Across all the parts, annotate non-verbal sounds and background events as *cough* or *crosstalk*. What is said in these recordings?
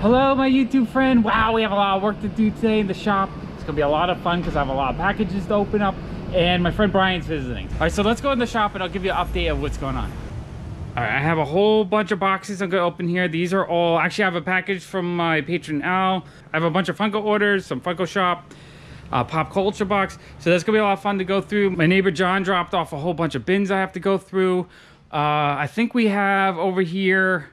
Hello, my YouTube friend. Wow, we have a lot of work to do today in the shop. It's gonna be a lot of fun because I have a lot of packages to open up and my friend Brian's visiting. All right, so let's go in the shop and I'll give you an update of what's going on. All right, I have a whole bunch of boxes I'm gonna open here. These are all, actually I have a package from my patron Al. I have a bunch of Funko orders, some Funko Shop, uh, pop culture box. So that's gonna be a lot of fun to go through. My neighbor John dropped off a whole bunch of bins I have to go through. Uh, I think we have over here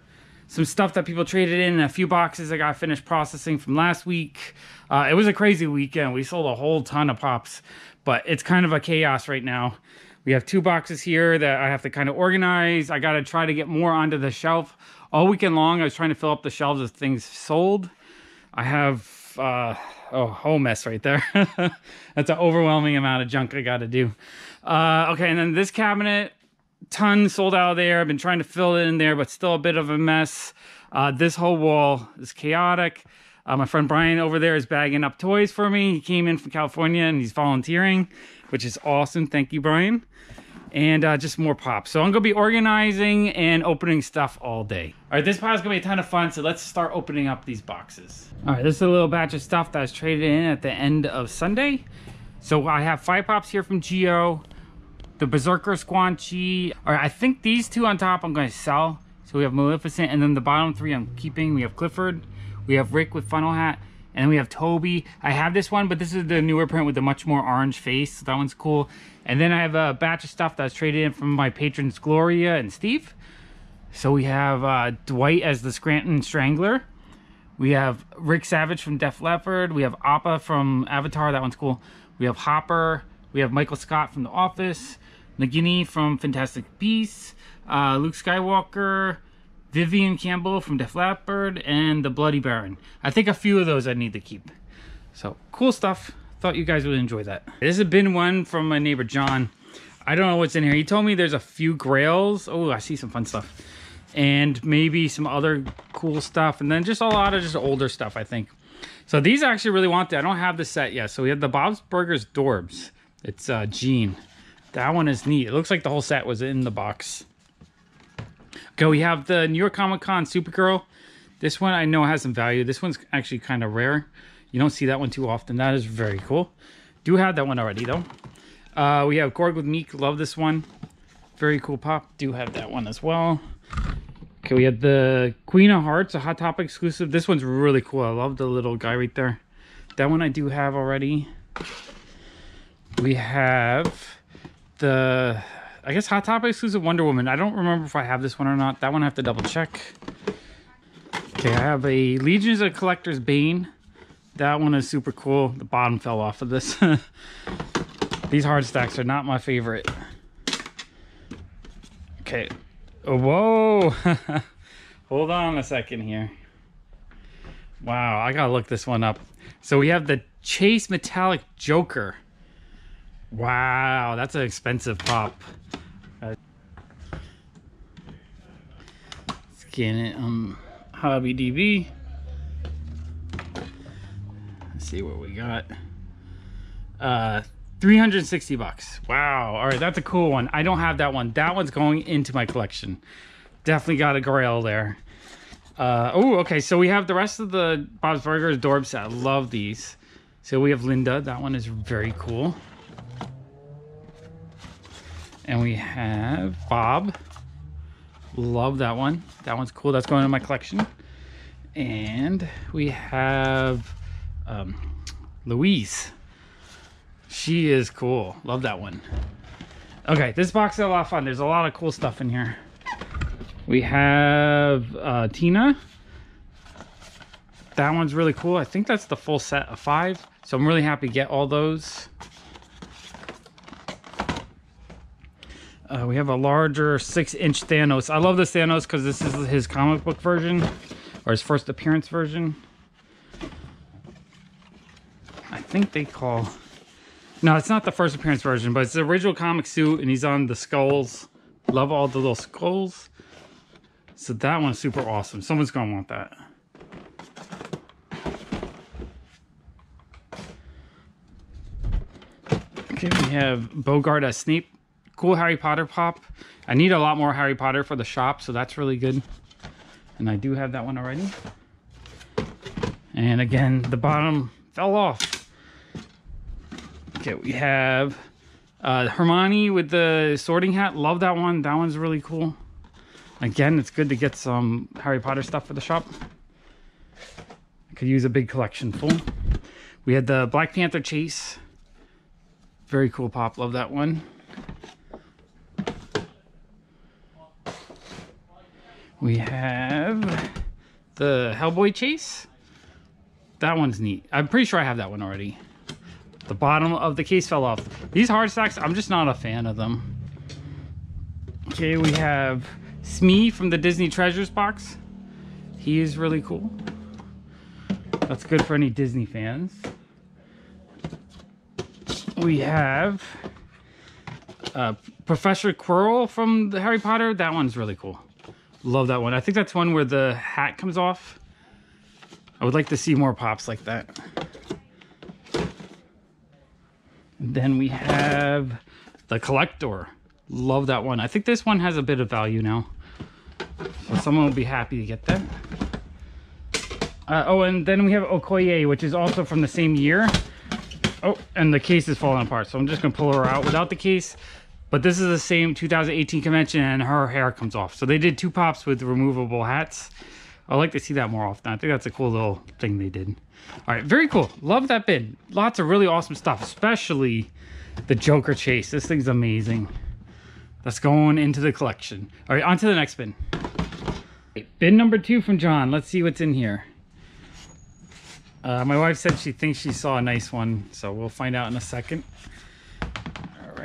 some stuff that people traded in, a few boxes I got finished processing from last week. Uh, it was a crazy weekend. We sold a whole ton of pops, but it's kind of a chaos right now. We have two boxes here that I have to kind of organize. I got to try to get more onto the shelf. All weekend long, I was trying to fill up the shelves of things sold. I have uh, oh, whole mess right there. *laughs* That's an overwhelming amount of junk I got to do. Uh, okay, and then this cabinet, ton sold out of there. I've been trying to fill it in there, but still a bit of a mess. Uh, this whole wall is chaotic. Uh, my friend Brian over there is bagging up toys for me. He came in from California and he's volunteering, which is awesome. Thank you, Brian. And uh, just more pops. So I'm to be organizing and opening stuff all day. All right, this pile is to be a ton of fun. So let's start opening up these boxes. All right, this is a little batch of stuff that was traded in at the end of Sunday. So I have five pops here from Geo the Berserker Squanchy. All right, I think these two on top I'm going to sell. So we have Maleficent, and then the bottom three I'm keeping. We have Clifford, we have Rick with funnel hat, and then we have Toby. I have this one, but this is the newer print with the much more orange face. So that one's cool. And then I have a batch of stuff that's traded in from my patrons Gloria and Steve. So we have uh, Dwight as the Scranton Strangler. We have Rick Savage from Def Leppard. We have Appa from Avatar. That one's cool. We have Hopper. We have Michael Scott from The Office. Nagini from Fantastic Beasts, uh, Luke Skywalker, Vivian Campbell from Def Leppard, and the Bloody Baron. I think a few of those I need to keep. So cool stuff. Thought you guys would enjoy that. This has been one from my neighbor John. I don't know what's in here. He told me there's a few grails. Oh, I see some fun stuff. And maybe some other cool stuff. And then just a lot of just older stuff, I think. So these I actually really wanted. I don't have the set yet. So we have the Bob's Burgers Dorbs. It's uh, Gene. That one is neat. It looks like the whole set was in the box. Okay, we have the New York Comic Con Supergirl. This one I know has some value. This one's actually kind of rare. You don't see that one too often. That is very cool. Do have that one already though. Uh, we have Korg with Miek. Love this one. Very cool pop. Do have that one as well. Okay, we have the Queen of Hearts, a Hot Topic exclusive. This one's really cool. I love the little guy right there. That one I do have already. We have the I guess Hot Topic exclusive Wonder Woman. I don't remember if I have this one or not. That one I have to double check. Okay, I have a Legions of Collectors Bane. That one is super cool. The bottom fell off of this. *laughs* These hard stacks are not my favorite. Okay. Oh, whoa. *laughs* Hold on a second here. Wow, I gotta look this one up. So we have the Chase Metallic Joker. Wow, that's an expensive pop. Uh, scan it on Hobby DB. Let's see what we got. Uh, 360 bucks. Wow. All right, that's a cool one. I don't have that one. That one's going into my collection. Definitely got a grail there. Uh, oh, okay. So we have the rest of the Bob's Burgers Dorb set. I love these. So we have Linda. That one is very cool. And we have Bob. Love that one. That one's cool. That's going in my collection. And we have um, Louise. She is cool. Love that one. Okay, this box is a lot of fun. There's a lot of cool stuff in here. We have uh, Tina. That one's really cool. I think that's the full set of five. So I'm really happy to get all those. Uh, we have a larger six inch Thanos. I love the Thanos because this is his comic book version or his first appearance version. I think they call, no, it's not the first appearance version, but it's the original comic suit and he's on the skulls. Love all the little skulls. So that one's super awesome. Someone's gonna want that. Okay, we have Boggart as Snape cool Harry Potter pop. I need a lot more Harry Potter for the shop, so that's really good. And I do have that one already. And again, the bottom fell off. Okay, we have uh, Hermione with the sorting hat. Love that one. That one's really cool. Again, it's good to get some Harry Potter stuff for the shop. I could use a big collection full. We had the Black Panther chase. Very cool pop. Love that one. We have the Hellboy chase. That one's neat. I'm pretty sure I have that one already. The bottom of the case fell off. These hard stacks, I'm just not a fan of them. Okay, we have Smee from the Disney Treasures box. He is really cool. That's good for any Disney fans. We have uh, Professor Quirrell from the Harry Potter. That one's really cool. Love that one. I think that's one where the hat comes off. I would like to see more pops like that. Then we have the Collector. Love that one. I think this one has a bit of value now. So someone will be happy to get that. Uh, oh, and then we have Okoye, which is also from the same year. Oh, and the case is falling apart. So I'm just going to pull her out without the case. But this is the same 2018 convention and her hair comes off. So they did two pops with removable hats. I like to see that more often. I think that's a cool little thing they did. All right, very cool. Love that bin. Lots of really awesome stuff, especially the Joker chase. This thing's amazing. That's going into the collection. All right, on to the next bin. Bin number two from John. Let's see what's in here. Uh, my wife said she thinks she saw a nice one, so we'll find out in a second.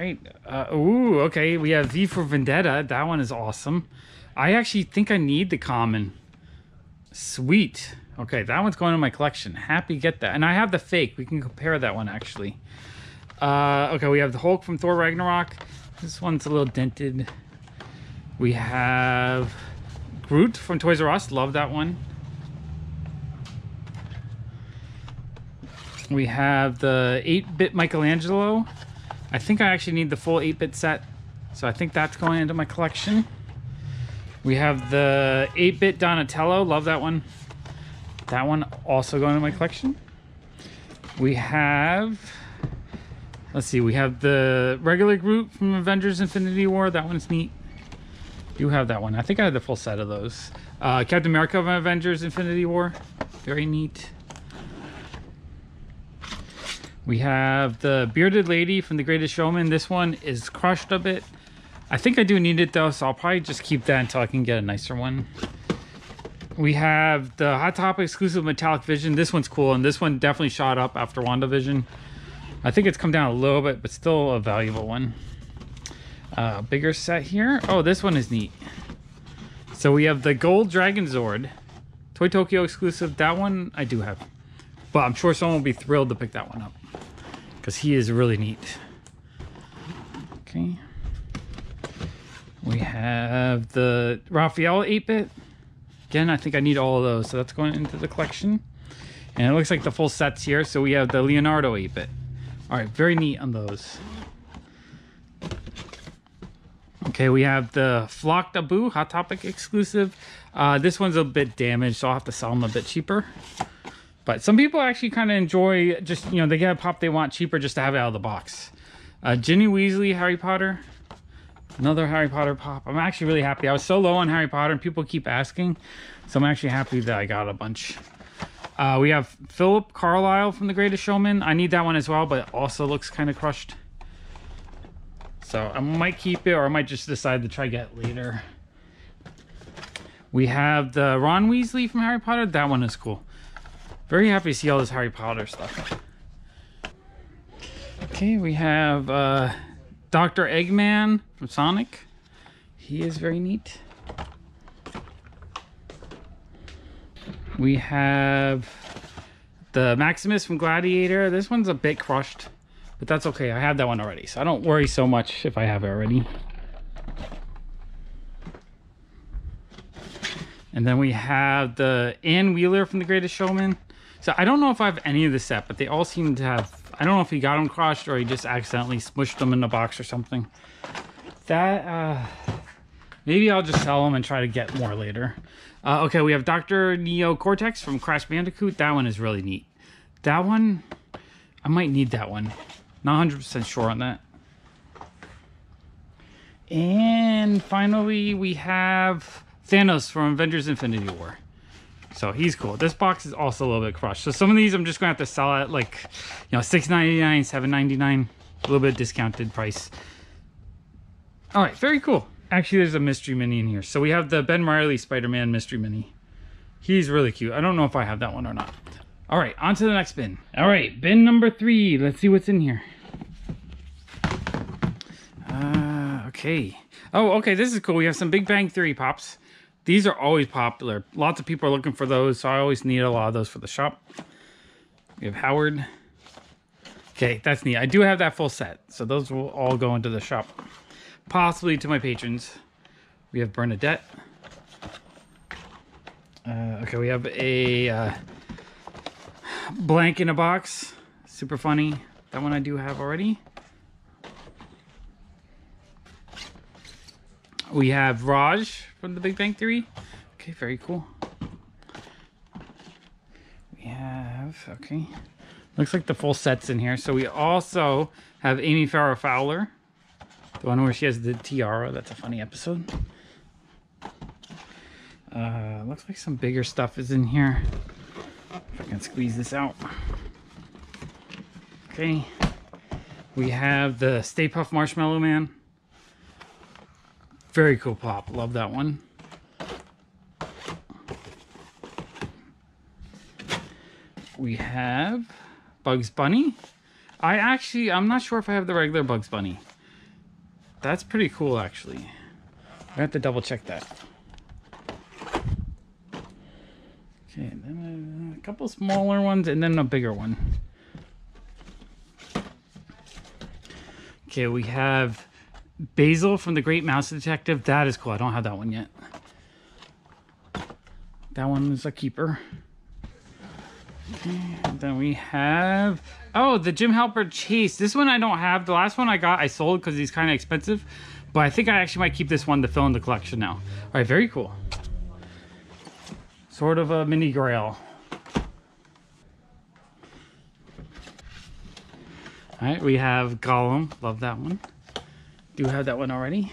Right. Uh, ooh, okay. We have V for Vendetta. That one is awesome. I actually think I need the common. Sweet. Okay, that one's going in my collection. Happy get that. And I have the fake. We can compare that one, actually. Uh, okay, we have the Hulk from Thor Ragnarok. This one's a little dented. We have Groot from Toys R Us. Love that one. We have the 8-bit Michelangelo. I think I actually need the full 8-bit set. So I think that's going into my collection. We have the 8-bit Donatello. Love that one. That one also going into my collection. We have... Let's see. We have the regular Groot from Avengers Infinity War. That one's neat. Do have that one. I think I had the full set of those. Uh, Captain America from Avengers Infinity War. Very neat. We have the bearded lady from The Greatest Showman. This one is crushed a bit. I think I do need it though, so I'll probably just keep that until I can get a nicer one. We have the Hot Topic exclusive Metallic Vision. This one's cool, and this one definitely shot up after WandaVision. I think it's come down a little bit, but still a valuable one. Uh, bigger set here. Oh, this one is neat. So we have the Gold Dragon Zord. Toy Tokyo exclusive. That one I do have. But I'm sure someone will be thrilled to pick that one up. Because he is really neat. Okay. We have the Raphael 8-bit. Again, I think I need all of those. So that's going into the collection. And it looks like the full set's here. So we have the Leonardo 8-bit. All right, very neat on those. Okay, we have the Flock Abu Hot Topic exclusive. Uh, this one's a bit damaged, so I'll have to sell them a bit cheaper. But some people actually kind of enjoy just, you know, they get a pop they want cheaper just to have it out of the box. Uh, Ginny Weasley, Harry Potter. Another Harry Potter pop. I'm actually really happy. I was so low on Harry Potter and people keep asking. So I'm actually happy that I got a bunch. Uh, we have Phillip Carlyle from The Greatest Showman. I need that one as well, but also looks kind of crushed. So I might keep it or I might just decide to try get later. We have the Ron Weasley from Harry Potter. That one is cool. Very happy to see all this Harry Potter stuff. Okay, we have uh, Dr. Eggman from Sonic. He is very neat. We have the Maximus from Gladiator. This one's a bit crushed, but that's okay. I have that one already, so I don't worry so much if I have it already. And then we have the Anne Wheeler from The Greatest Showman. So I don't know if I have any of the set, but they all seem to have... I don't know if he got them crushed or he just accidentally smushed them in the box or something. That, uh... Maybe I'll just sell them and try to get more later. Uh, okay, we have Dr. Neo Cortex from Crash Bandicoot. That one is really neat. That one, I might need that one. Not 100% sure on that. And finally, we have Thanos from Avengers Infinity War. So he's cool. This box is also a little bit crushed. So some of these I'm just gonna have to sell at like, you know, six ninety nine, seven ninety nine, a little bit discounted price. All right, very cool. Actually, there's a mystery mini in here. So we have the Ben Reilly Spider-Man mystery mini. He's really cute. I don't know if I have that one or not. All right, on to the next bin. All right, bin number three. Let's see what's in here. Uh, okay. Oh, okay, this is cool. We have some Big Bang Theory pops. These are always popular. Lots of people are looking for those, so I always need a lot of those for the shop. We have Howard. Okay, that's neat. I do have that full set, so those will all go into the shop. Possibly to my patrons. We have Bernadette. Uh, okay, we have a uh, blank in a box. Super funny. That one I do have already. We have Raj from the Big Bang Theory. Okay, very cool. We have, okay. Looks like the full set's in here. So we also have Amy Farrah Fowler. The one where she has the tiara. That's a funny episode. Uh, looks like some bigger stuff is in here. If I can squeeze this out. Okay. We have the Stay Puft Marshmallow Man. Very cool pop. Love that one. We have Bugs Bunny. I actually, I'm not sure if I have the regular Bugs Bunny. That's pretty cool, actually. I have to double check that. Okay, then uh, a couple smaller ones and then a bigger one. Okay, we have Basil from the Great Mouse Detective. That is cool. I don't have that one yet. That one is a keeper. Okay, then we have oh the Jim Halpert Chase. This one I don't have. The last one I got I sold because he's kind of expensive, but I think I actually might keep this one to fill in the collection now. All right, very cool. Sort of a mini Grail. All right, we have Gollum. Love that one. Do have that one already.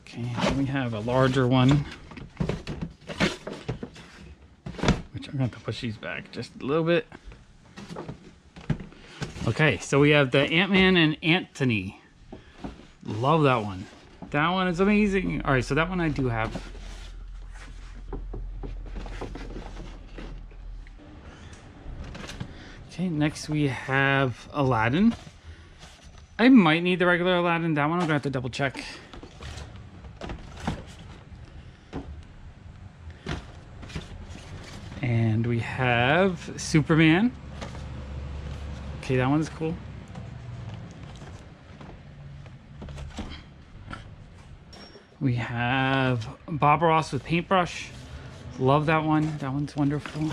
Okay, we have a larger one. Which I'm going to push these back just a little bit. Okay, so we have the Ant-Man and Anthony. Love that one. That one is amazing. All right, so that one I do have. Okay, next we have Aladdin. I might need the regular Aladdin. That one I'm gonna have to double check. And we have Superman. Okay, that one's cool. We have Bob Ross with paintbrush. Love that one. That one's wonderful.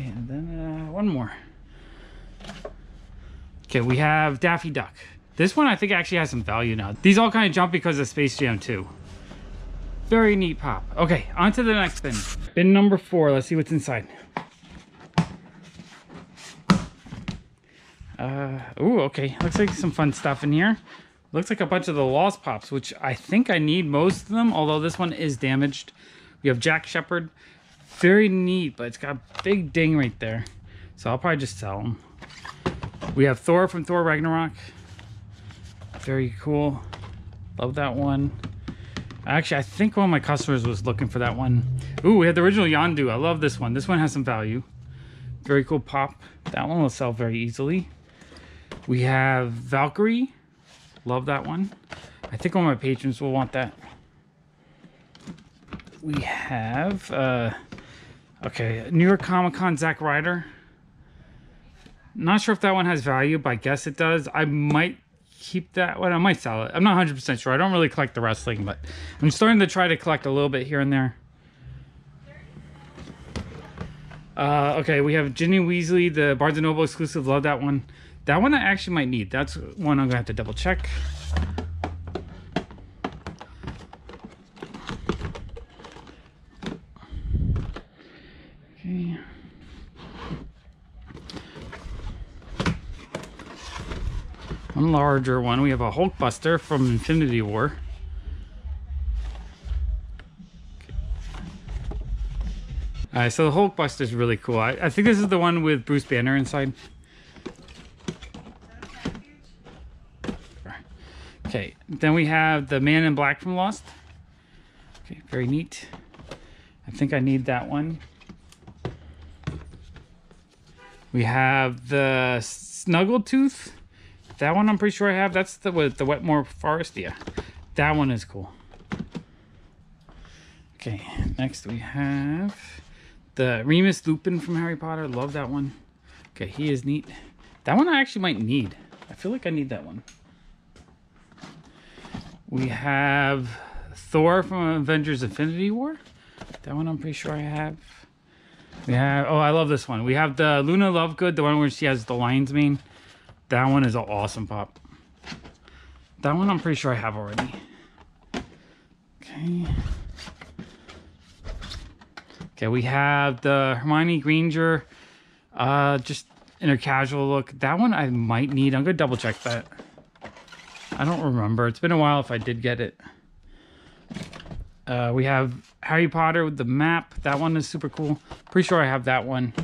Okay, and then uh, one more. Okay, we have Daffy Duck. This one I think actually has some value now. These all kind of jump because of Space Jam 2. Very neat pop. Okay, on to the next bin. Bin number four. Let's see what's inside. Uh, ooh, okay. Looks like some fun stuff in here. Looks like a bunch of the Lost Pops, which I think I need most of them, although this one is damaged. We have Jack Shephard. Very neat, but it's got a big ding right there. So I'll probably just sell them. We have Thor from Thor Ragnarok. Very cool. Love that one. Actually, I think one of my customers was looking for that one. Ooh, we had the original Yondu. I love this one. This one has some value. Very cool pop. That one will sell very easily. We have Valkyrie. Love that one. I think one of my patrons will want that. We have, uh, okay, New York Comic Con Zack Ryder. Not sure if that one has value, but I guess it does. I might keep that one. I might sell it. I'm not 100% sure. I don't really collect the wrestling, but I'm starting to try to collect a little bit here and there. Uh, okay, we have Ginny Weasley, the Barnes & Noble exclusive. Love that one. That one I actually might need. That's one I'm gonna have to double check. One larger one. We have a Hulkbuster from Infinity War. Alright, so the Hulkbuster is really cool. I, I think this is the one with Bruce Banner inside. Okay, then we have the Man in Black from Lost. Okay, very neat. I think I need that one. We have the Snaggletooth. That one I'm pretty sure I have. That's the with the Wetmore Forest. Yeah, that one is cool. Okay, next we have the Remus Lupin from Harry Potter. Love that one. Okay, he is neat. That one I actually might need. I feel like I need that one. We have Thor from Avengers Infinity War. That one I'm pretty sure I have. We have, oh, I love this one. We have the Luna Lovegood, the one where she has the lion's mane. That one is an awesome pop. That one I'm pretty sure I have already. Okay. Okay, we have the Hermione Granger, uh, just in her casual look. That one I might need. I'm gonna double check that. I don't remember. It's been a while if I did get it. Uh, we have Harry Potter with the map. That one is super cool. Pretty sure I have that one.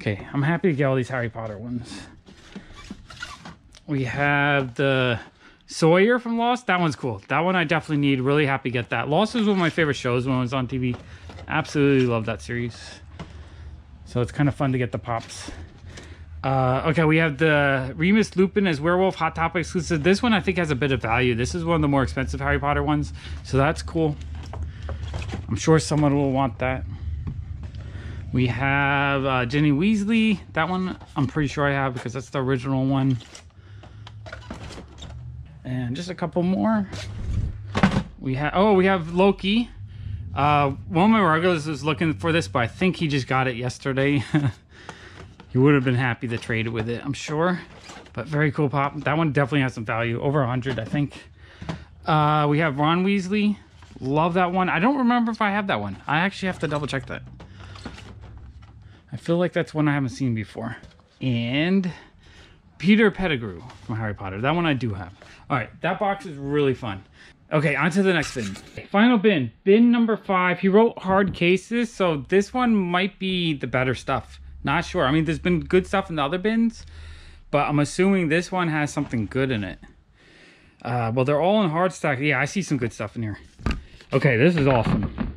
Okay, I'm happy to get all these Harry Potter ones. We have the Sawyer from Lost. That one's cool. That one I definitely need. Really happy to get that. Lost was one of my favorite shows when it was on TV. Absolutely love that series. So it's kind of fun to get the pops. Uh, okay, we have the Remus Lupin as Werewolf Hot Topic exclusive. This one I think has a bit of value. This is one of the more expensive Harry Potter ones, so that's cool. I'm sure someone will want that. We have uh, Ginny Weasley. That one I'm pretty sure I have because that's the original one. And just a couple more. We have oh we have Loki. Uh, one of my regulars was looking for this, but I think he just got it yesterday. *laughs* he would have been happy to trade with it, I'm sure. But very cool pop. That one definitely has some value. Over 100, I think. Uh, we have Ron Weasley. Love that one. I don't remember if I have that one. I actually have to double check that. I feel like that's one I haven't seen before. And Peter Pettigrew from Harry Potter. That one I do have. All right, that box is really fun. Okay, on to the next bin. Final bin, bin number five. He wrote hard cases, so this one might be the better stuff. Not sure. I mean, there's been good stuff in the other bins, but I'm assuming this one has something good in it. Uh, well, they're all in hard stack. Yeah, I see some good stuff in here. Okay, this is awesome.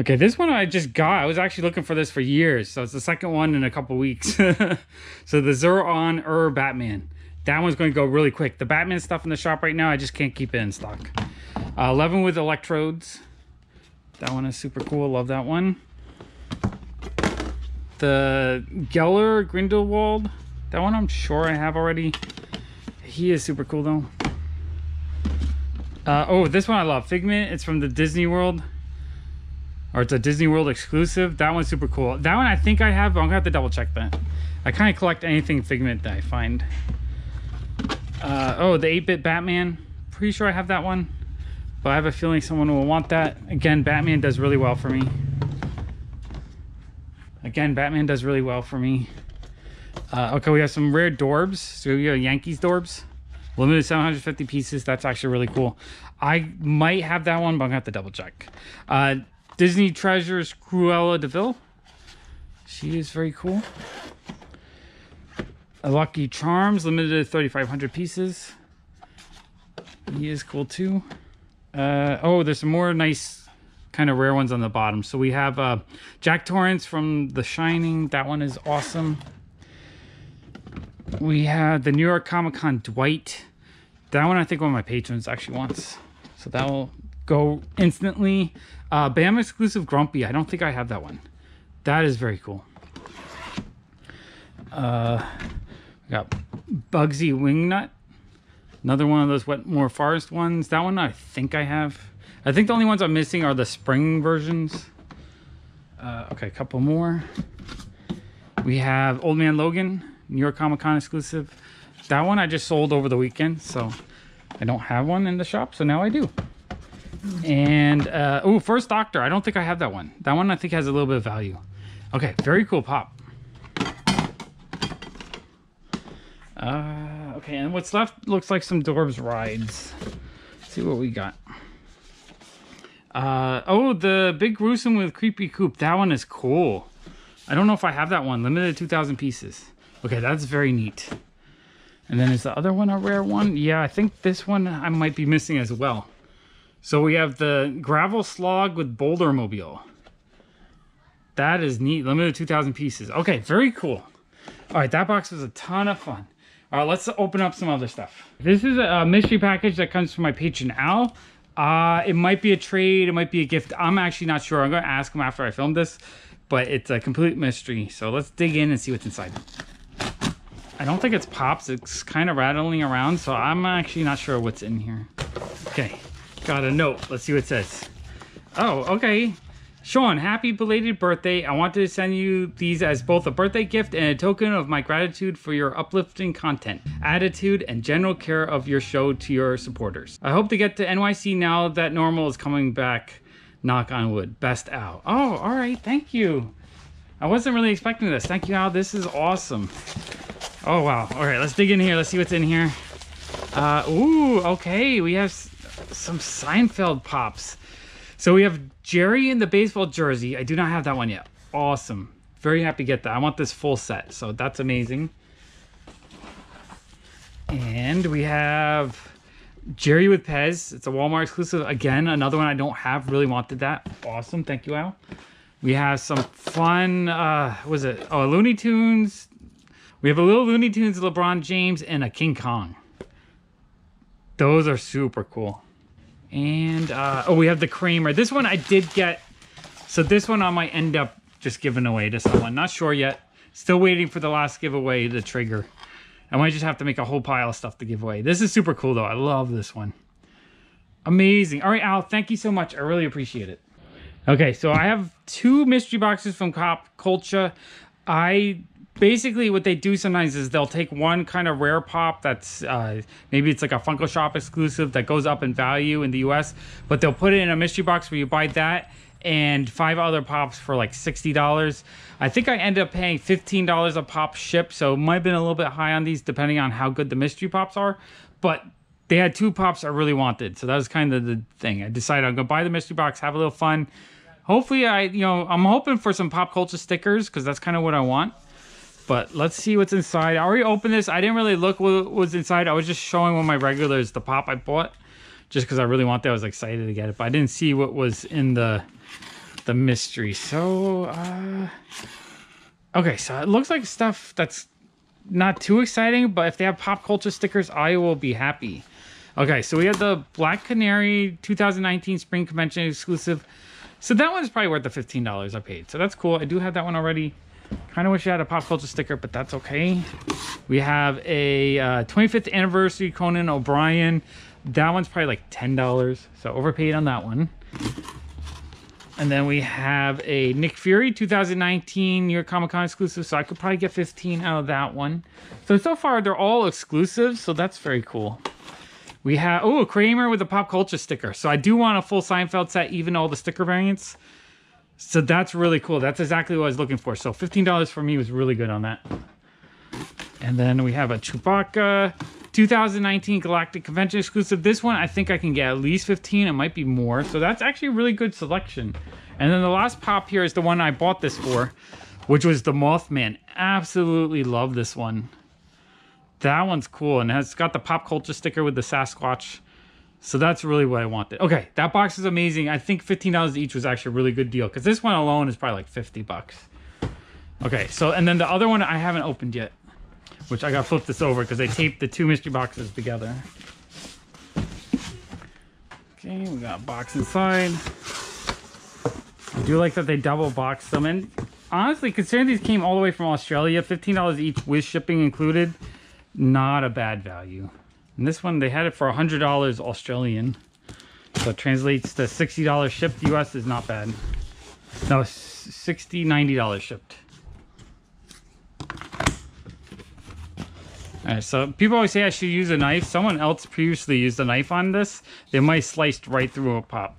Okay, this one I just got. I was actually looking for this for years, so it's the second one in a couple weeks. *laughs* so the Zur-En-Arrh Batman. That one's going to go really quick. The Batman stuff in the shop right now, I just can't keep it in stock. Uh, 11 with electrodes. That one is super cool. Love that one. The Gellert Grindelwald. That one I'm sure I have already. He is super cool though. Uh, oh, this one I love. Figment. It's from the Disney World. Or it's a Disney World exclusive. That one's super cool. That one I think I have, but I'm to have to double check that. I kind of collect anything Figment that I find. Uh, oh, the 8-bit Batman. Pretty sure I have that one. But I have a feeling someone will want that. Again, Batman does really well for me. Again, Batman does really well for me. Uh, okay, we have some rare Dorbs. So we have Yankees Dorbs. Limited 750 pieces. That's actually really cool. I might have that one, but I'm going to have to double check. Uh, Disney Treasures Cruella de Vil. She is very cool. A Lucky Charms, limited to 3,500 pieces. He is cool too. Uh, oh, there's some more nice kind of rare ones on the bottom. So we have uh, Jack Torrance from The Shining. That one is awesome. We have the New York Comic Con Dwight. That one I think one of my patrons actually wants. So that will go instantly. Uh, BAM exclusive Grumpy. I don't think I have that one. That is very cool. Uh, we got Bugsy Wingnut. Another one of those Wetmore Forest ones. That one I think I have. I think the only ones I'm missing are the spring versions. Uh, okay, a couple more. We have Old Man Logan. New York Comic Con exclusive. That one I just sold over the weekend, so I don't have one in the shop, so now I do. And, uh, oh, First Doctor. I don't think I have that one. That one I think has a little bit of value. Okay, very cool pop. Uh, okay, and what's left looks like some Dorbz rides. Let's see what we got. Uh, oh, the big gruesome with Creepy Coupe. That one is cool. I don't know if I have that one. Limited 2,000 pieces. Okay, that's very neat. And then is the other one a rare one? Yeah, I think this one I might be missing as well. So we have the Gravel Slag with boulder mobile. That is neat. Limited 2,000 pieces. Okay, very cool. All right, that box was a ton of fun. All right, let's open up some other stuff. This is a mystery package that comes from my patron Al. Uh, it might be a trade, it might be a gift. I'm actually not sure. I'm gonna ask him after I film this, but it's a complete mystery. So let's dig in and see what's inside. I don't think it's pops. It's kind of rattling around, so I'm actually not sure what's in here. Okay, got a note. Let's see what it says. Oh, okay. Sean, happy belated birthday. I wanted to send you these as both a birthday gift and a token of my gratitude for your uplifting content, attitude, and general care of your show to your supporters. I hope to get to NYC now that normal is coming back. Knock on wood. Best Al. Oh, all right. Thank you. I wasn't really expecting this. Thank you, Al. This is awesome. Oh, wow. All right, let's dig in here. Let's see what's in here. Uh, ooh, okay. We have some Seinfeld pops. So we have Jerry in the baseball jersey. I do not have that one yet. Awesome. Very happy to get that. I want this full set. So that's amazing. And we have Jerry with Pez. It's a Walmart exclusive. Again, another one I don't have. Really wanted that. Awesome. Thank you, Al. We have some fun, uh, was it? Oh, Looney Tunes. We have a little Looney Tunes LeBron James and a King Kong. Those are super cool. And, uh, oh, we have the Kramer. This one I did get. So this one I might end up just giving away to someone. Not sure yet. Still waiting for the last giveaway to trigger. I might just have to make a whole pile of stuff to give away. This is super cool, though. I love this one. Amazing. All right, Al, thank you so much. I really appreciate it. Okay, so I have two mystery boxes from Pop Culture. I basically what they do sometimes is they'll take one kind of rare pop that's uh, maybe it's like a Funko Shop exclusive that goes up in value in the US, but they'll put it in a mystery box where you buy that and five other pops for like $60. I think I ended up paying $15 a pop ship, so it might have been a little bit high on these depending on how good the mystery pops are, but they had two pops I really wanted, so that was kind of the thing. I decided I'm gonna buy the mystery box, have a little fun. Hopefully, I you know I'm hoping for some pop culture stickers because that's kind of what I want. But let's see what's inside. I already opened this. I didn't really look what was inside. I was just showing one of my regulars, the pop I bought, just because I really want that. I was excited to get it, but I didn't see what was in the the mystery. So, uh, okay, so it looks like stuff that's not too exciting, but if they have pop culture stickers, I will be happy. Okay, so we have the Black Canary 2019 Spring Convention exclusive. So that one is probably worth the $15 I paid. So that's cool. I do have that one already. Kind of wish I had a pop culture sticker, but that's okay. We have a uh, 25th anniversary Conan O'Brien. That one's probably like $10, so overpaid on that one. And then we have a Nick Fury 2019 New York Comic Con exclusive, so I could probably get 15 out of that one. So, so far they're all exclusives, so that's very cool. We have, oh, a Kramer with a pop culture sticker. So I do want a full Seinfeld set, even all the sticker variants. So that's really cool. That's exactly what I was looking for. So $15 for me was really good on that. And then we have a Chewbacca 2019 Galactic Convention exclusive. This one, I think I can get at least 15. It might be more. So that's actually a really good selection. And then the last pop here is the one I bought this for, which was the Mothman. Absolutely love this one. That one's cool. And it's got the pop culture sticker with the Sasquatch. So that's really what I wanted. Okay, that box is amazing. I think $15 each was actually a really good deal because this one alone is probably like 50 bucks. Okay, so and then the other one I haven't opened yet, which I got to flip this over because they taped the two mystery boxes together. Okay, we got a box inside. I do like that they double box them. And honestly, considering these came all the way from Australia, $15 each with shipping included, not a bad value. And this one, they had it for $100 Australian. So it translates to $60 shipped US is not bad. No, $60, $90 shipped. Alright, so people always say I should use a knife. Someone else previously used a knife on this. They might sliced right through a pop.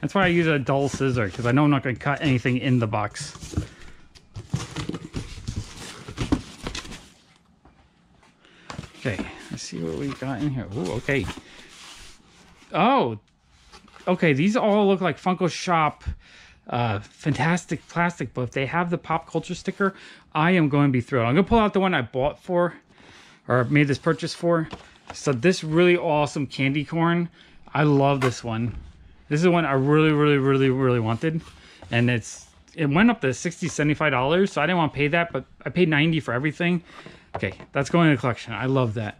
That's why I use a dull scissor, because I know I'm not going to cut anything in the box. Okay, let's see what we got in here. Ooh, okay. Oh, okay. These all look like Funko Shop uh, fantastic plastic, but if they have the pop culture sticker, I am going to be thrilled. I'm going to pull out the one I bought for, or made this purchase for. So this really awesome candy corn, I love this one. This is one I really, really, really, really wanted. And it's it went up to 60 $75, so I didn't want to pay that, but I paid 90 for everything. Okay, that's going in the collection. I love that.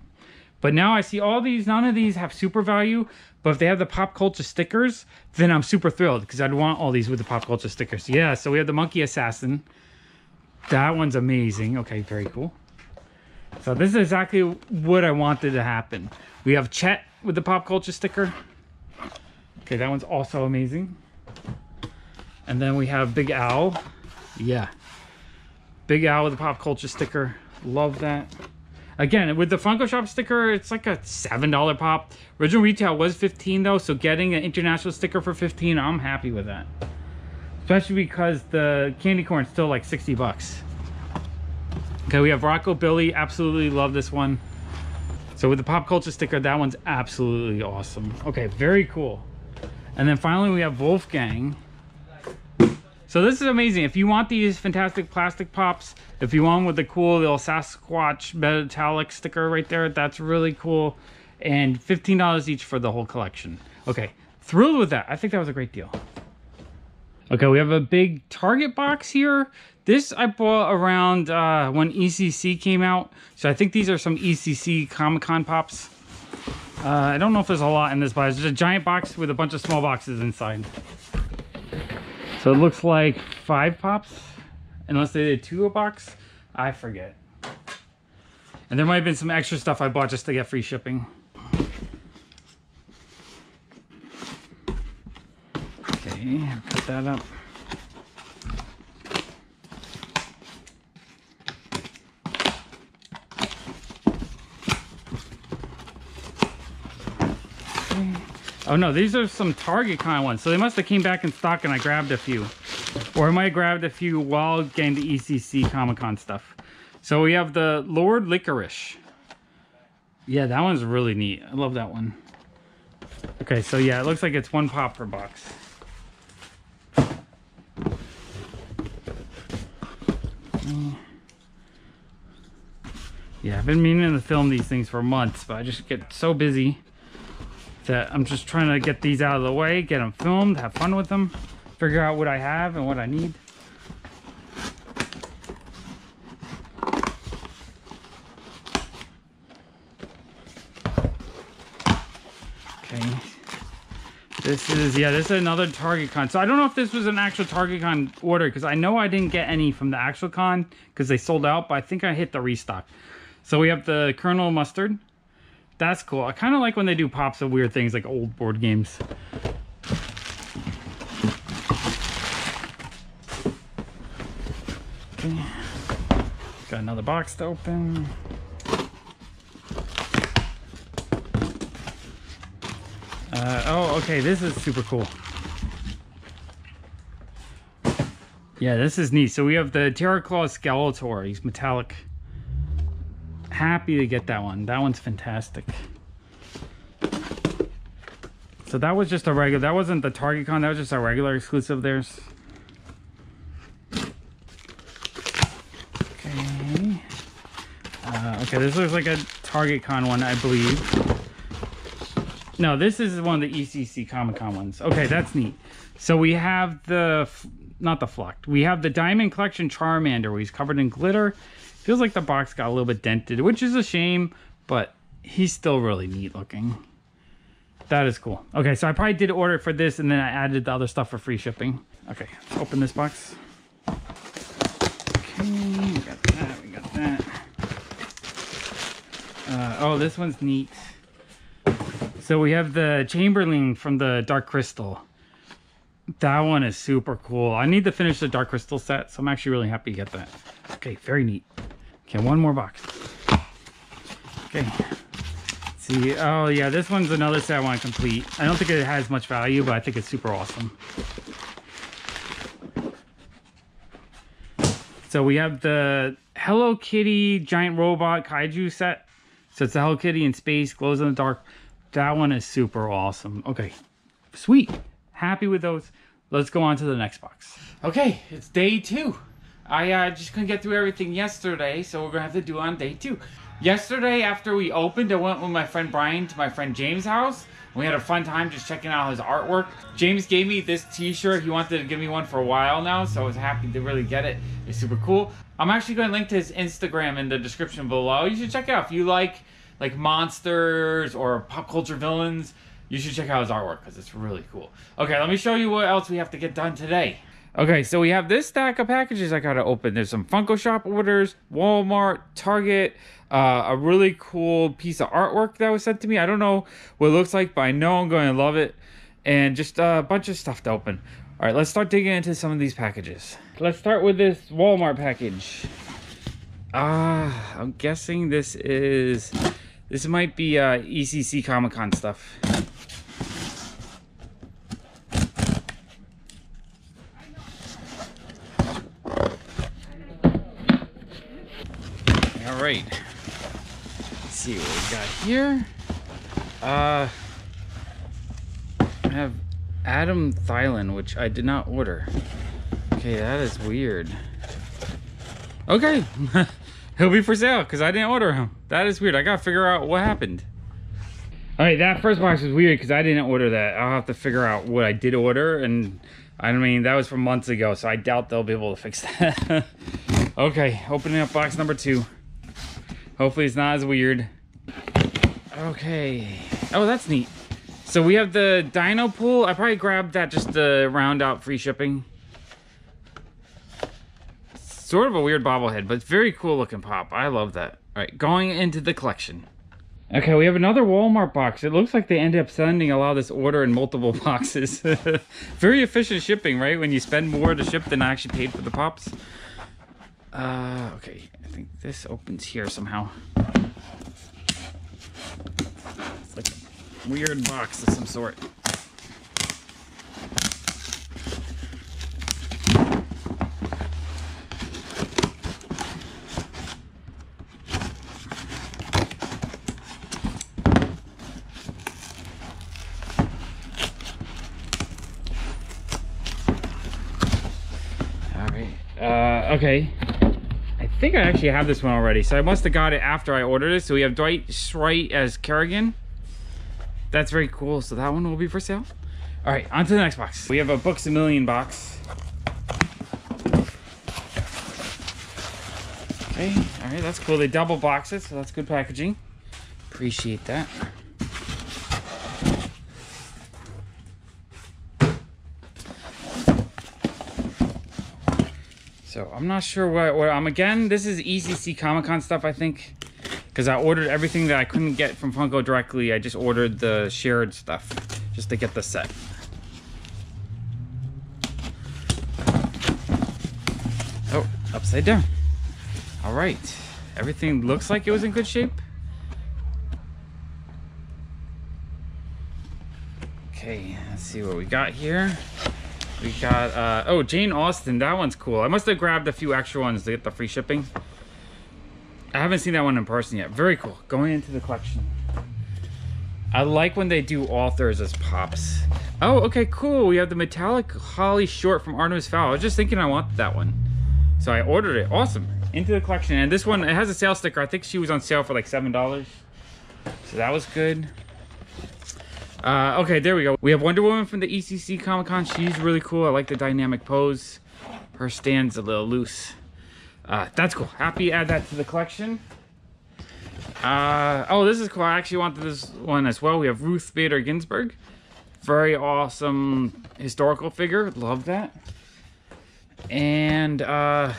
But now I see all these, none of these have super value, but if they have the pop culture stickers, then I'm super thrilled because I'd want all these with the pop culture stickers. Yeah, so we have the Monkey Assassin. That one's amazing. Okay, very cool. So this is exactly what I wanted to happen. We have Chet with the pop culture sticker. Okay, that one's also amazing. And then we have Big Al. Yeah. Big Al with the pop culture sticker. Love that. Again, with the Funko Shop sticker, it's like a $7 pop. Original retail was 15 though, so getting an international sticker for 15, I'm happy with that. Especially because the candy corn is still like 60 bucks. Okay, we have Rocco Billy. Absolutely love this one. So with the pop culture sticker, that one's absolutely awesome. Okay, very cool. And then finally we have Wolfgang. So this is amazing. If you want these fantastic plastic pops, if you want with the cool little Sasquatch metallic sticker right there, that's really cool. And $15 each for the whole collection. Okay, thrilled with that. I think that was a great deal. Okay, we have a big Target box here. This I bought around uh, when ECC came out. So I think these are some ECC Comic-Con pops. Uh, I don't know if there's a lot in this box. It's a giant box with a bunch of small boxes inside. So it looks like five pops, unless they did two a box. I forget. And there might have been some extra stuff I bought just to get free shipping. Okay, put that up. Oh no, these are some Target kind of ones. So they must have came back in stock and I grabbed a few. Or I might have grabbed a few while getting the ECC Comic-Con stuff. So we have the Lord Licorice. Yeah, that one's really neat. I love that one. Okay, so yeah, it looks like it's one pop per box. Yeah, I've been meaning to film these things for months, but I just get so busy that I'm just trying to get these out of the way, get them filmed, have fun with them, figure out what I have and what I need. Okay. This is, yeah, this is another Target Con. So I don't know if this was an actual Target Con order because I know I didn't get any from the actual con because they sold out, but I think I hit the restock. So we have the Colonel Mustard. That's cool. I kind of like when they do pops of weird things like old board games. Okay. Got another box to open. Uh, oh, okay, this is super cool. Yeah, this is neat. So we have the Terror Claws Skeletor. He's metallic happy to get that one. That one's fantastic. So that was just a regular, that wasn't the Target Con, that was just a regular exclusive theirs. Okay. Uh, okay, this looks like a Target Con one, I believe. No, this is one of the ECC Comic Con ones. Okay, that's neat. So we have the, not the Fluct, we have the Diamond Collection Charmander where he's covered in glitter Feels like the box got a little bit dented, which is a shame, but he's still really neat looking. That is cool. Okay, so I probably did order for this and then I added the other stuff for free shipping. Okay, let's open this box. Okay, we got that, we got that. Uh, oh, this one's neat. So we have the Chamberlain from the Dark Crystal. That one is super cool. I need to finish the Dark Crystal set, so I'm actually really happy to get that. Okay, very neat. Okay, one more box. Okay. Let's see, oh yeah, this one's another set I want to complete. I don't think it has much value, but I think it's super awesome. So we have the Hello Kitty giant robot kaiju set. So it's the Hello Kitty in space, glows in the dark. That one is super awesome. Okay, sweet. Happy with those. Let's go on to the next box. Okay, it's day two. I uh, just couldn't get through everything yesterday, so we're gonna have to do it on day two. Yesterday, after we opened, I went with my friend Brian to my friend James' house. We had a fun time just checking out his artwork. James gave me this t-shirt. He wanted to give me one for a while now, so I was happy to really get it. It's super cool. I'm actually going to link to his Instagram in the description below. You should check it out. If you like like monsters or pop culture villains, you should check out his artwork because it's really cool. Okay, let me show you what else we have to get done today. Okay, so we have this stack of packages I gotta open. There's some Funko Shop orders, Walmart, Target, uh, a really cool piece of artwork that was sent to me. I don't know what it looks like, but I know I'm going to love it. And just a bunch of stuff to open. All right, let's start digging into some of these packages. Let's start with this Walmart package. Ah, I'm guessing this is, this might be uh, ECC Comic Con stuff. Right let's see what we got here. Uh, I have Adam Thielen, which I did not order. Okay, that is weird. Okay, *laughs* he'll be for sale because I didn't order him. That is weird. I gotta figure out what happened. All right, that first box was weird because I didn't order that. I'll have to figure out what I did order, and I don't mean that was from months ago, so I doubt they'll be able to fix *laughs* that. okay, opening up box number two. Hopefully it's not as weird. Okay. Oh, that's neat. So we have the Dino Pool. I probably grabbed that just to round out free shipping. Sort of a weird bobblehead, but very cool looking pop. I love that. All right, going into the collection. Okay, we have another Walmart box. It looks like they ended up sending a lot of this order in multiple *laughs* boxes. *laughs* very efficient shipping, right? When you spend more to ship than I actually paid for the pops. Uh, okay, I think this opens here somehow. It's like a weird box of some sort. All uh, Uh, think I actually have this one already. So I must have got it after I ordered it. So we have Dwight Schrute as Kerrigan. That's very cool. So that one will be for sale. All right, on to the next box. We have a Books A Million box. Okay, all right, that's cool. They double box it, so that's good packaging. Appreciate that. So I'm not sure what, what I'm again. This is ECC Comic Con stuff, I think, because I ordered everything that I couldn't get from Funko directly. I just ordered the shared stuff just to get the set. Oh, upside down. All right, everything looks like it was in good shape. Okay, let's see what we got here. We got, uh, oh, Jane Austen. That one's cool. I must have grabbed a few extra ones to get the free shipping. I haven't seen that one in person yet. Very cool. Going into the collection. I like when they do authors as pops. Oh, okay, cool. We have the Metallic Holly Short from Artemis Fowl. I was just thinking I wanted that one. So I ordered it. Awesome. Into the collection. And this one, it has a sale sticker. I think she was on sale for like $7. So that was good. Uh, okay, there we go. We have Wonder Woman from the ECC Comic Con. She's really cool. I like the dynamic pose. Her stand's a little loose. Uh, that's cool. Happy add that to the collection. Uh, oh, this is cool. I actually wanted this one as well. We have Ruth Bader Ginsburg. Very awesome historical figure. Love that. And, uh,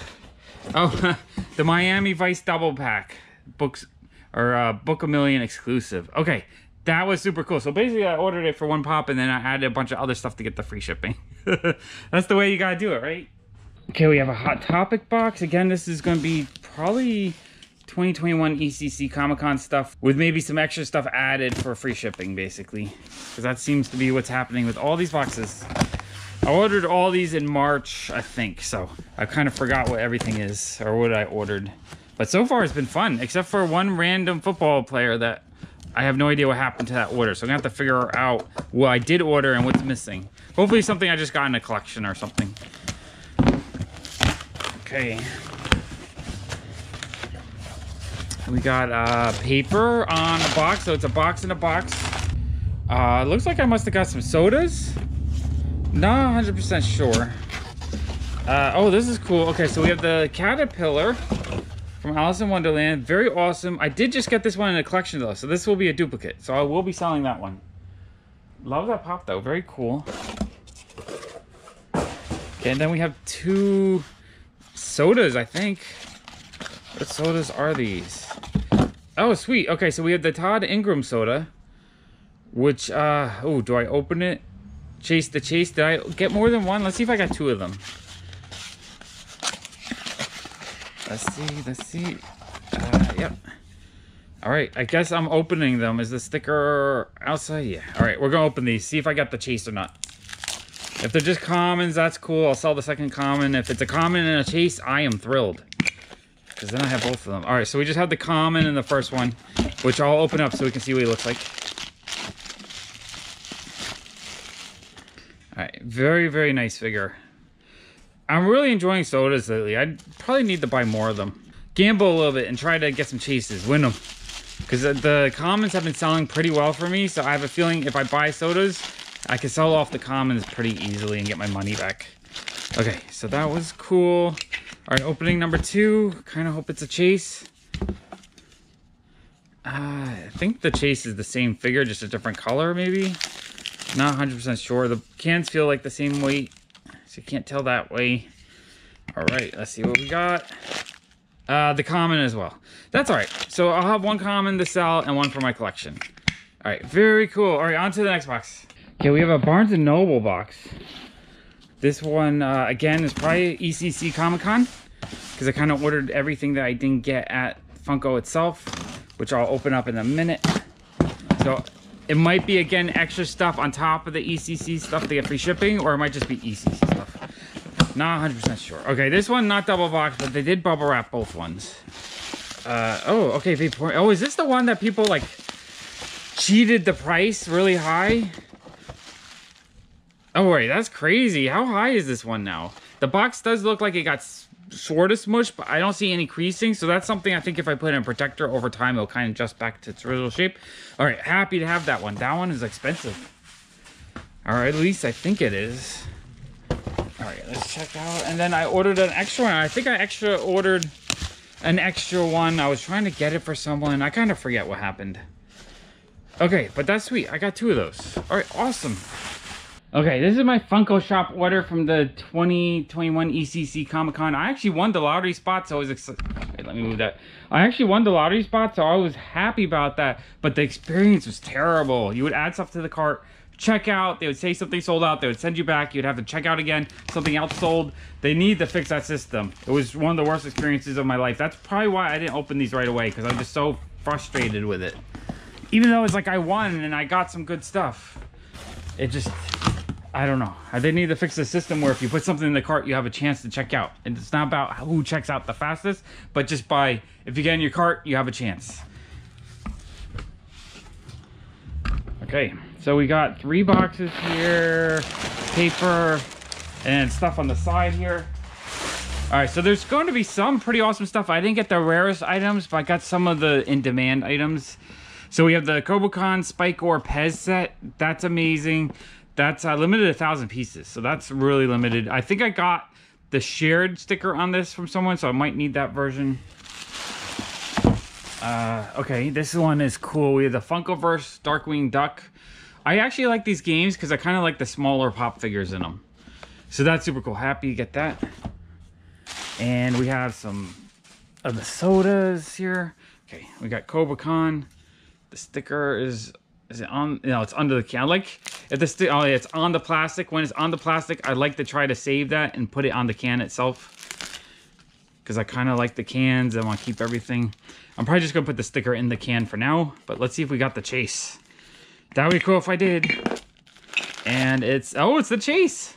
oh, *laughs* the Miami Vice double pack. Books, or uh, Book a Million exclusive. Okay, that was super cool. So basically, I ordered it for one pop, and then I added a bunch of other stuff to get the free shipping. *laughs* That's the way you gotta do it, right? Okay, we have a Hot Topic box. Again, this is gonna be probably 2021 ECC Comic Con stuff with maybe some extra stuff added for free shipping, basically. Because that seems to be what's happening with all these boxes. I ordered all these in March, I think, so I kind of forgot what everything is or what I ordered. But so far it's been fun, except for one random football player that I have no idea what happened to that order. So I'm gonna have to figure out what I did order and what's missing. Hopefully something I just got in a collection or something. Okay. We got uh, paper on a box, so it's a box in a box. Uh, looks like I must have got some sodas. Not 100% sure. Uh, oh, this is cool. Okay, so we have the Caterpillar from Alice in Wonderland. Very awesome. I did just get this one in a collection though, so this will be a duplicate. So I will be selling that one. Love that pop though, very cool. Okay, and then we have two sodas, I think. What sodas are these? Oh, sweet. Okay, so we have the Todd Ingram soda, which, uh, oh, do I open it? Chase the chase. Did I get more than one? Let's see if I got two of them. Let's see, let's see. Uh, yep. All right, I guess I'm opening them. Is the sticker outside? Yeah. All right, we're gonna open these. See if I got the chase or not. If they're just commons, that's cool. I'll sell the second common. If it's a common and a chase, I am thrilled. Because then I have both of them. All right, so we just have the common and the first one, which I'll open up so we can see what he looks like. All right, very, very nice figure. I'm really enjoying sodas lately. I probably need to buy more of them. Gamble a little bit and try to get some chases, win them. Because the commons have been selling pretty well for me, so I have a feeling if I buy sodas, I can sell off the commons pretty easily and get my money back. Okay, so that was cool. All right, opening number two. Kind of hope it's a chase. Uh, I think the chase is the same figure, just a different color, maybe. Not 100% sure. The cans feel like the same weight, so you can't tell that way. All right, let's see what we got. Uh, the common as well. That's all right. So I'll have one common to sell and one for my collection. All right, very cool. All right, on to the next box. Okay, we have a Barnes & Noble box. This one, uh, again, is probably ECC Comic-Con because I kind of ordered everything that I didn't get at Funko itself, which I'll open up in a minute. So it might be, again, extra stuff on top of the ECC stuff to get free shipping, or it might just be ECC stuff. Not 100% sure. Okay, this one, not double box, but they did bubble wrap both ones. Uh, oh, okay, oh, is this the one that people, like, cheated the price really high? Oh, wait, that's crazy. How high is this one now? The box does look like it got sort of but I don't see any creasing. So that's something I think if I put in a protector over time, it'll kind of adjust back to its original shape. All right, happy to have that one. That one is expensive. All right, at least I think it is. All right, let's check out. And then I ordered an extra one. I think I extra ordered an extra one. I was trying to get it for someone. I kind of forget what happened. Okay, but that's sweet. I got two of those. All right, awesome. Okay, this is my Funko Shop order from the 2021 ECC Comic Con. I actually won the lottery spot, so I was excited. Wait, let me move that. I actually won the lottery spot, so I was happy about that. But the experience was terrible. You would add stuff to the cart, check out, they would say something sold out, they would send you back, you'd have to check out again, something else sold. They need to fix that system. It was one of the worst experiences of my life. That's probably why I didn't open these right away, because I'm just so frustrated with it. Even though it's like I won and I got some good stuff. It just, I don't know. Uh, they need to fix the system where if you put something in the cart, you have a chance to check out. And it's not about who checks out the fastest, but just by, if you get in your cart, you have a chance. Okay, so we got three boxes here, paper, and stuff on the side here. All right, so there's going to be some pretty awesome stuff. I didn't get the rarest items, but I got some of the in-demand items. So we have the Kobukon Spike-Ore Pez set. That's amazing. That's uh, limited a thousand pieces, so that's really limited. I think I got the shared sticker on this from someone, so I might need that version. Uh, okay, this one is cool. We have the Funkoverse Darkwing Duck. I actually like these games because I kind of like the smaller pop figures in them. So that's super cool. Happy to get that. And we have some of the sodas here. Okay, we got Kobukon. The sticker is is it on? No, it's under the can. I like if stick. Oh, yeah, it's on the plastic. When it's on the plastic, I like to try to save that and put it on the can itself. because I kind of like the cans. I want to keep everything. I'm probably just going to put the sticker in the can for now, but let's see if we got the chase. That would be cool if I did. And it's, oh, it's the chase.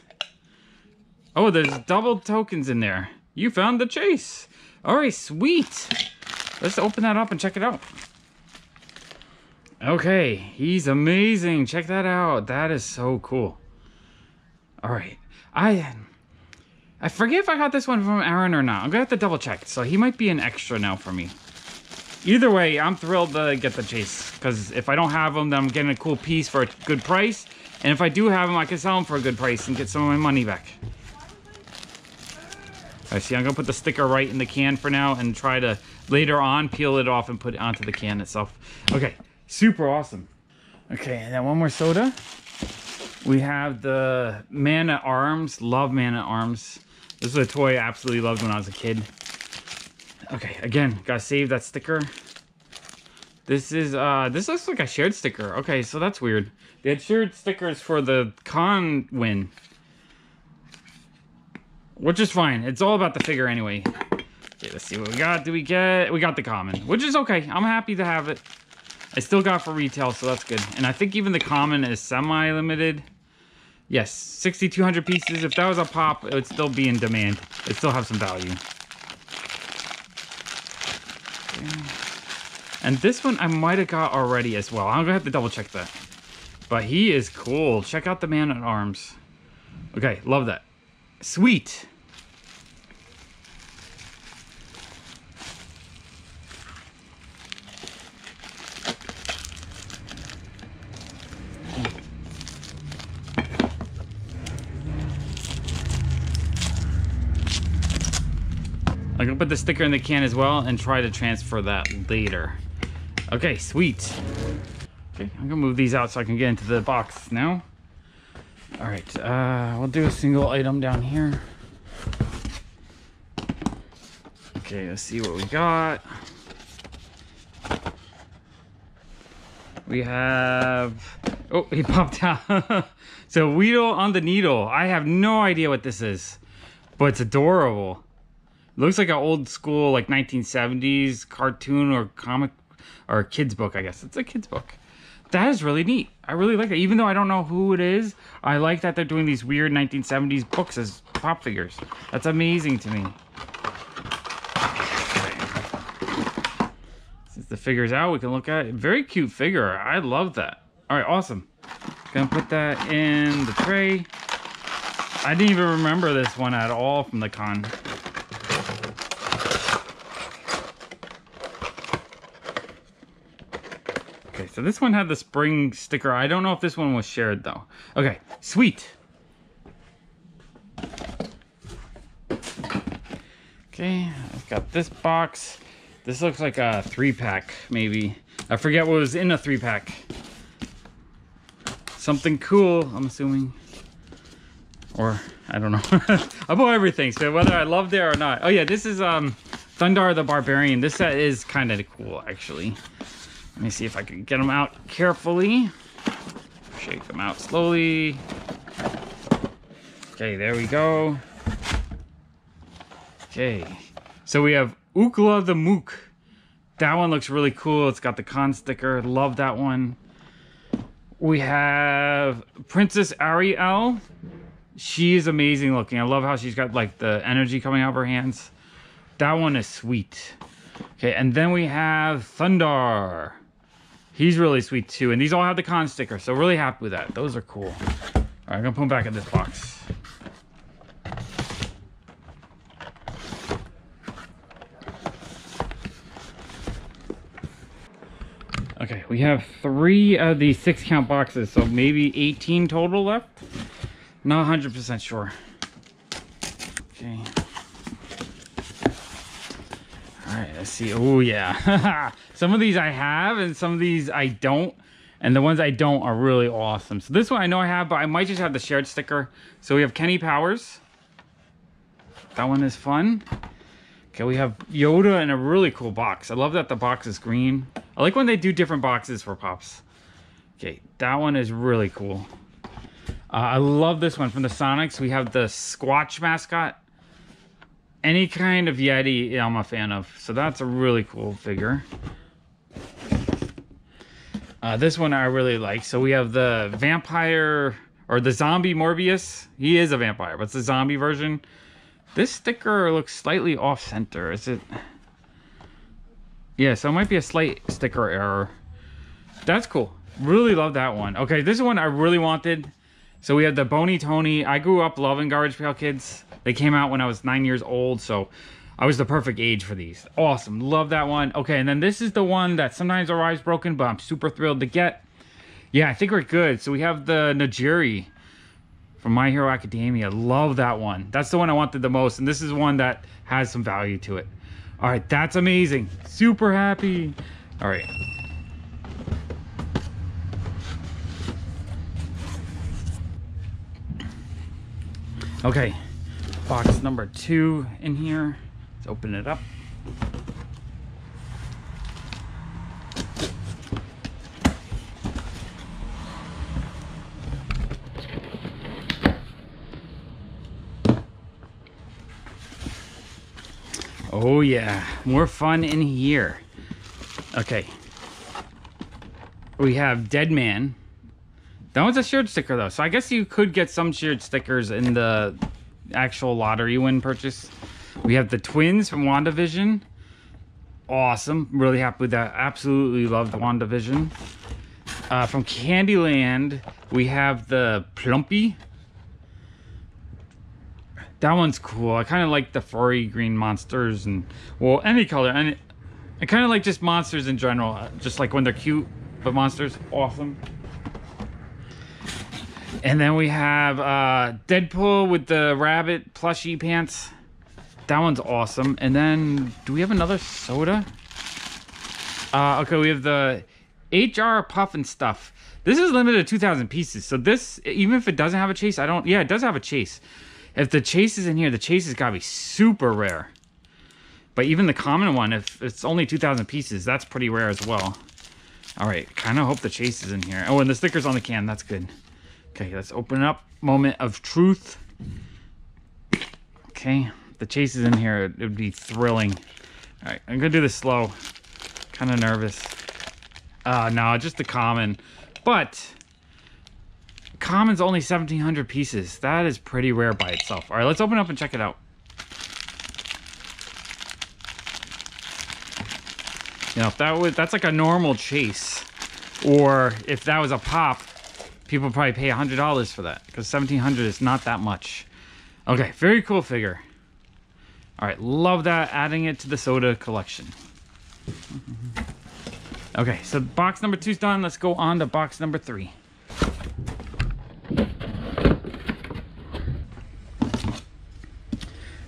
Oh, there's double tokens in there. You found the chase. All right, sweet. Let's open that up and check it out. Okay, he's amazing. Check that out. That is so cool. All right. I I forget if I got this one from Aaron or not. I'm gonna have to double check. So he might be an extra now for me. Either way, I'm thrilled to get the chase. Because if I don't have them, then I'm getting a cool piece for a good price. And if I do have them, I can sell them for a good price and get some of my money back. I see, I'm gonna put the sticker right in the can for now and try to later on peel it off and put it onto the can itself. Okay, super awesome. Okay, and then one more soda. We have the Man at Arms. Love Man at Arms. This is a toy I absolutely loved when I was a kid. Okay, again, gotta save that sticker. This is, uh, this looks like a shared sticker. Okay, so that's weird. They had shared stickers for the con win. Which is fine. It's all about the figure anyway. Okay, let's see what we got. Do we get... We got the common, which is okay. I'm happy to have it. I still got for retail, so that's good. And I think even the common is semi-limited. Yes, 6,200 pieces. If that was a pop, it would still be in demand. It'd still have some value. And this one I might have got already as well. I'm gonna have to double check that. But he is cool. Check out the man at arms. Okay, love that. Sweet. I'm gonna put the sticker in the can as well and try to transfer that later. Okay, sweet. Okay, I'm gonna move these out so I can get into the box now. All right, uh, we'll do a single item down here. Okay, let's see what we got. We have, oh, he *laughs* popped out. so Wheedle on the Needle. I have no idea what this is, but it's adorable. Looks like an old school, like 1970s cartoon or comic or kid's book, I guess. It's a kid's book that is really neat. I really like that. Even though I don't know who it is, I like that they're doing these weird 1970s books as pop figures. That's amazing to me. Since the figure's out, we can look at it. Very cute figure. I love that. All right, awesome. Gonna put that in the tray. I didn't even remember this one at all from the con. So this one had the spring sticker. I don't know if this one was shared though. Okay, sweet. Okay, I've got this box. This looks like a three pack, maybe. I forget what was in a three pack. Something cool, I'm assuming. Or, I don't know. *laughs* I bought everything, so whether I loved it or not. Oh yeah, this is um, Thundarr the Barbarian. This set is kind of cool, actually. Let me see if I can get them out carefully. Shake them out slowly. Okay, there we go. Okay, so we have Ookla the Mok. That one looks really cool. It's got the con sticker. Love that one. We have Princess Ariel. She is amazing looking. I love how she's got like the energy coming out of her hands. That one is sweet. Okay, and then we have Thundarr. He's really sweet too. And these all have the con sticker, so really happy with that. Those are cool. All right, I'm gonna put them back in this box. Okay, we have three of these six count boxes, so maybe 18 total left. Not 100% sure. Okay. Right, let's see. Oh, yeah. *laughs* some of these I have and some of these I don't. And the ones I don't are really awesome. So this one I know I have, but I might just have the shared sticker. So we have Kenny Powers. That one is fun. Okay, we have Yoda in a really cool box. I love that the box is green. I like when they do different boxes for Pops. Okay, that one is really cool. Uh, I love this one from the Sonics. We have the Squatch mascot any kind of Yeti I'm a fan of. So that's a really cool figure. Uh, this one I really like. So we have the vampire or the zombie Morbius. He is a vampire, but it's the zombie version. This sticker looks slightly off center. Is it? Yeah, so it might be a slight sticker error. That's cool. Really love that one. Okay, this is one I really wanted. So we have the Bony Tony. I grew up loving Garbage Pail Kids. They came out when I was nine years old, so I was the perfect age for these. Awesome. Love that one. Okay, and then this is the one that sometimes arrives broken, but I'm super thrilled to get. Yeah, I think we're good. So we have the Nejire from My Hero Academia. Love that one. That's the one I wanted the most, and this is one that has some value to it. All right, that's amazing. Super happy. All right. Okay, box number two in here. Let's open it up. Oh yeah, more fun in here. Okay. We have Dead Man. That one's a shared sticker though, so I guess you could get some shared stickers in the actual lottery win purchase. We have the twins from WandaVision. Awesome. Really happy with that. Absolutely loved WandaVision. Uh, from Candyland, we have the Plumpy. That one's cool. I kind of like the furry green monsters and, well, any color. And I kind of like just monsters in general. uh, Just like when they're cute, but monsters, awesome. And then we have uh, Deadpool with the rabbit plushy pants. That one's awesome. And then, do we have another soda? Uh, okay, we have the HR Pufnstuf. This is limited to 2,000 pieces. So this, even if it doesn't have a chase, I don't, yeah, it does have a chase. If the chase is in here, the chase has got to be super rare. But even the common one, if it's only 2,000 pieces, that's pretty rare as well. All right, kind of hope the chase is in here. Oh, and the sticker's on the can. That's good. Okay, let's open up. Moment of truth. Okay, the chase is in here. It would be thrilling. All right, I'm gonna do this slow. Kind of nervous. Uh, no, just the common. But common's only 1,700 pieces. That is pretty rare by itself. All right, let's open up and check it out. You know, if that was that's like a normal chase, or if that was a pop, people probably pay hundred dollars for that because seventeen hundred is not that much. Okay, very cool figure. All right, love that. Adding it to the soda collection. Okay, so box number two's done. Let's go on to box number three.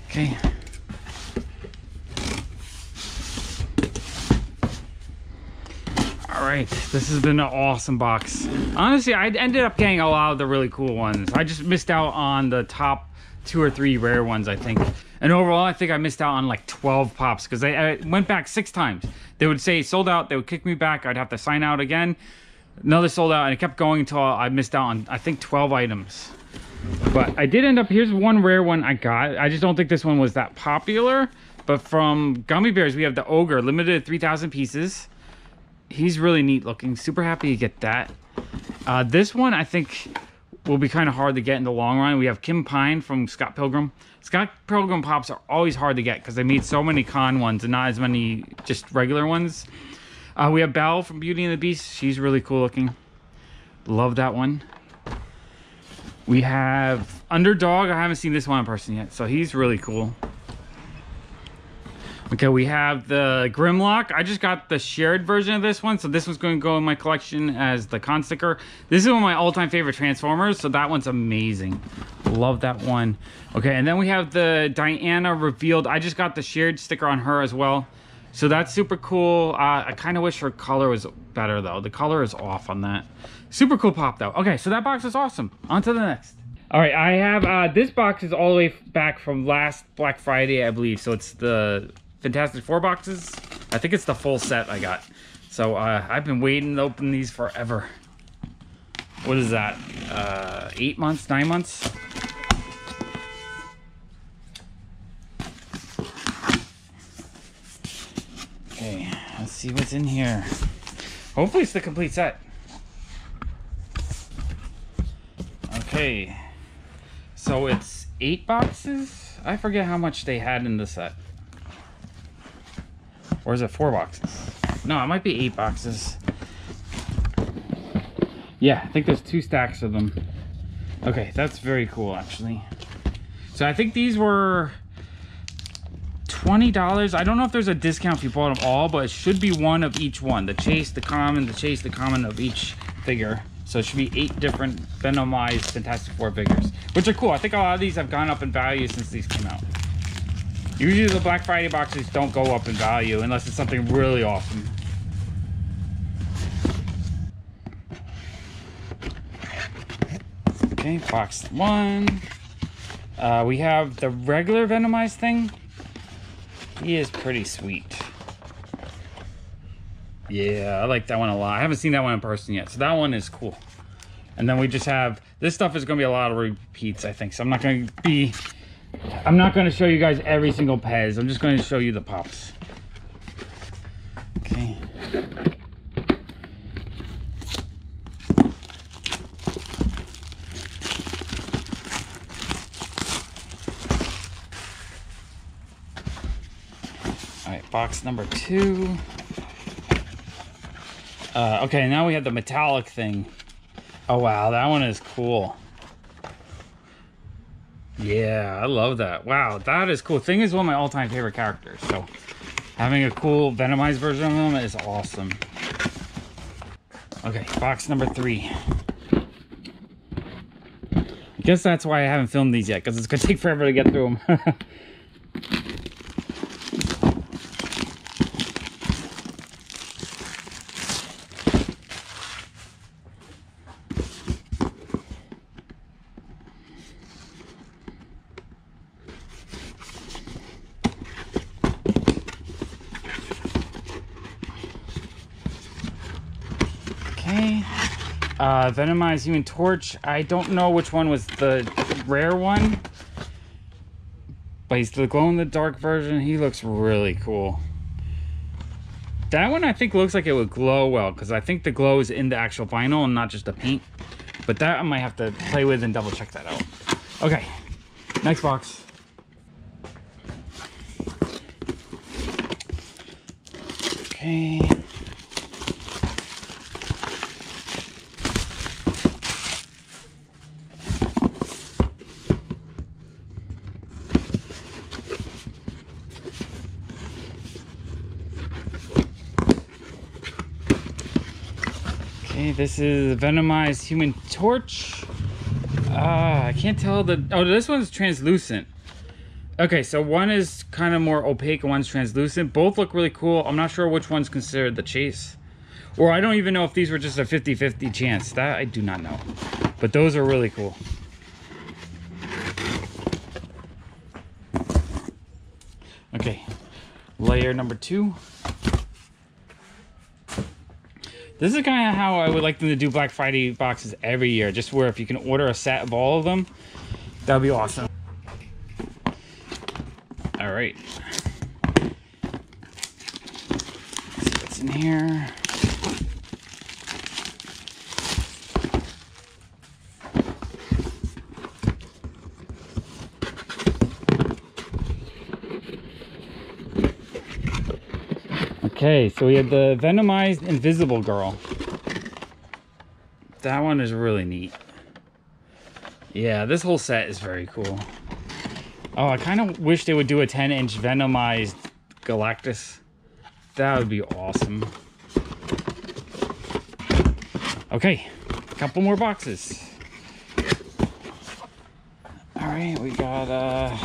Okay. Right, this has been an awesome box. Honestly, I ended up getting a lot of the really cool ones. I just missed out on the top two or three rare ones, I think. And overall, I think I missed out on like 12 pops because I, went back six times. They would say sold out, they would kick me back, I'd have to sign out again. Another sold out, and it kept going until I missed out on, I think, 12 items. But I did end up, here's one rare one I got. I just don't think this one was that popular. But from Gummy Bears, we have the Ogre, limited to 3,000 pieces. He's really neat looking. Super happy to get that. Uh, this one, I think, will be kind of hard to get in the long run. We have Kim Pine from Scott Pilgrim. Scott Pilgrim pops are always hard to get because they made so many con ones and not as many just regular ones. Uh, we have Belle from Beauty and the Beast. She's really cool looking. Love that one. We have Underdog. I haven't seen this one in person yet, so he's really cool. Okay, we have the Grimlock. I just got the shared version of this one, so this one's going to go in my collection as the con sticker. This is one of my all-time favorite Transformers, so that one's amazing. Love that one. Okay, and then we have the Diana revealed. I just got the shared sticker on her as well. So that's super cool. Uh, I kind of wish her color was better, though. The color is off on that. Super cool pop, though. Okay, so that box is awesome. On to the next. All right, I have, uh, this box is all the way back from last Black Friday, I believe. So it's the Fantastic Four boxes. I think it's the full set I got. So uh, I've been waiting to open these forever. What is that? Uh, eight months, nine months? Okay, let's see what's in here. Hopefully it's the complete set. Okay, so it's eight boxes? I forget how much they had in the set. Or is it four boxes? No, it might be eight boxes. Yeah, I think there's two stacks of them. Okay, that's very cool actually. So I think these were $20. I don't know if there's a discount if you bought them all, but it should be one of each one. The chase, the common, the chase, the common of each figure. So it should be eight different Venomized Fantastic Four figures, which are cool. I think a lot of these have gone up in value since these came out. Usually the Black Friday boxes don't go up in value unless it's something really awesome. Okay, box one. Uh, we have the regular Venomized thing. He is pretty sweet. Yeah, I like that one a lot. I haven't seen that one in person yet, so that one is cool. And then we just have, this stuff is going to be a lot of repeats, I think. So I'm not going to be, I'm not going to show you guys every single Pez. I'm just going to show you the pops. Okay. All right, box number two. Uh, okay, now we have the metallic thing. Oh, wow, that one is cool. Yeah, I love that. Wow, that is cool. Thing is one of my all-time favorite characters, so having a cool Venomized version of him is awesome. Okay, box number three. I guess that's why I haven't filmed these yet, because it's going *laughs* to take forever to get through them. *laughs* Okay. Venomized Human Torch. I don't know which one was the rare one. But he's the glow-in-the-dark version. He looks really cool. That one I think looks like it would glow well. Because I think the glow is in the actual vinyl and not just the paint. But that I might have to play with and double check that out. Okay. Next box. Okay. Okay, this is Venomized Human Torch. Uh, I can't tell the... Oh, this one's translucent. Okay, so one is kind of more opaque and one's translucent. Both look really cool. I'm not sure which one's considered the chase. Or I don't even know if these were just a 50-50 chance. That I do not know. But those are really cool. Okay, layer number two. This is kind of how I would like them to do Black Friday boxes every year. Just where if you can order a set of all of them, that would be awesome. All right. Let's see what's in here. Okay, so we have the Venomized Invisible Girl. That one is really neat. Yeah, this whole set is very cool. Oh, I kind of wish they would do a 10-inch Venomized Galactus. That would be awesome. Okay, a couple more boxes. All right, we got, uh...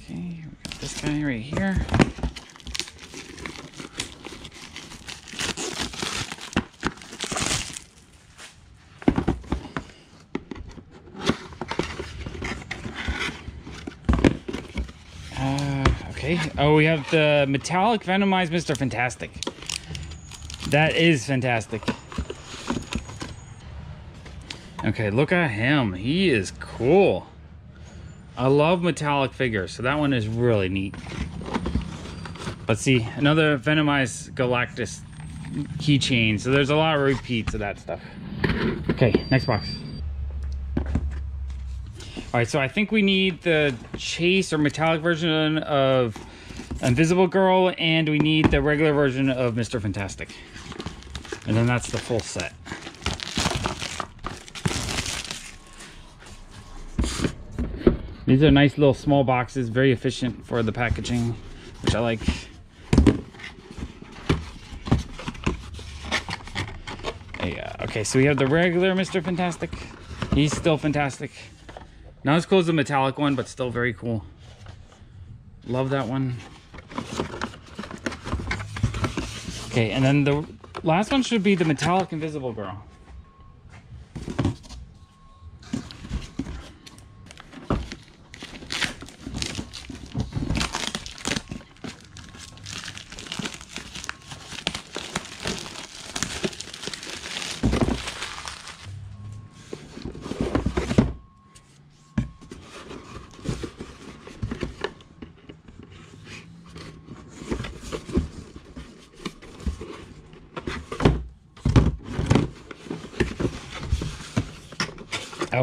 Okay, we got this guy right here. Uh, *laughs* Oh, we have the metallic venomized Mr. Fantastic. That is fantastic. Okay, look at him. He is cool. I love metallic figures, so that one is really neat. Let's see, another Venomized Galactus keychain. So there's a lot of repeats of that stuff. Okay, next box. All right, so I think we need the chase or metallic version of Invisible Girl, and we need the regular version of Mr. Fantastic. And then that's the full set. These are nice little small boxes, very efficient for the packaging, which I like. Yeah, okay, so we have the regular Mr. Fantastic. He's still fantastic. Not as cool as the metallic one, but still very cool. Love that one. Okay, and then the last one should be the metallic invisible girl.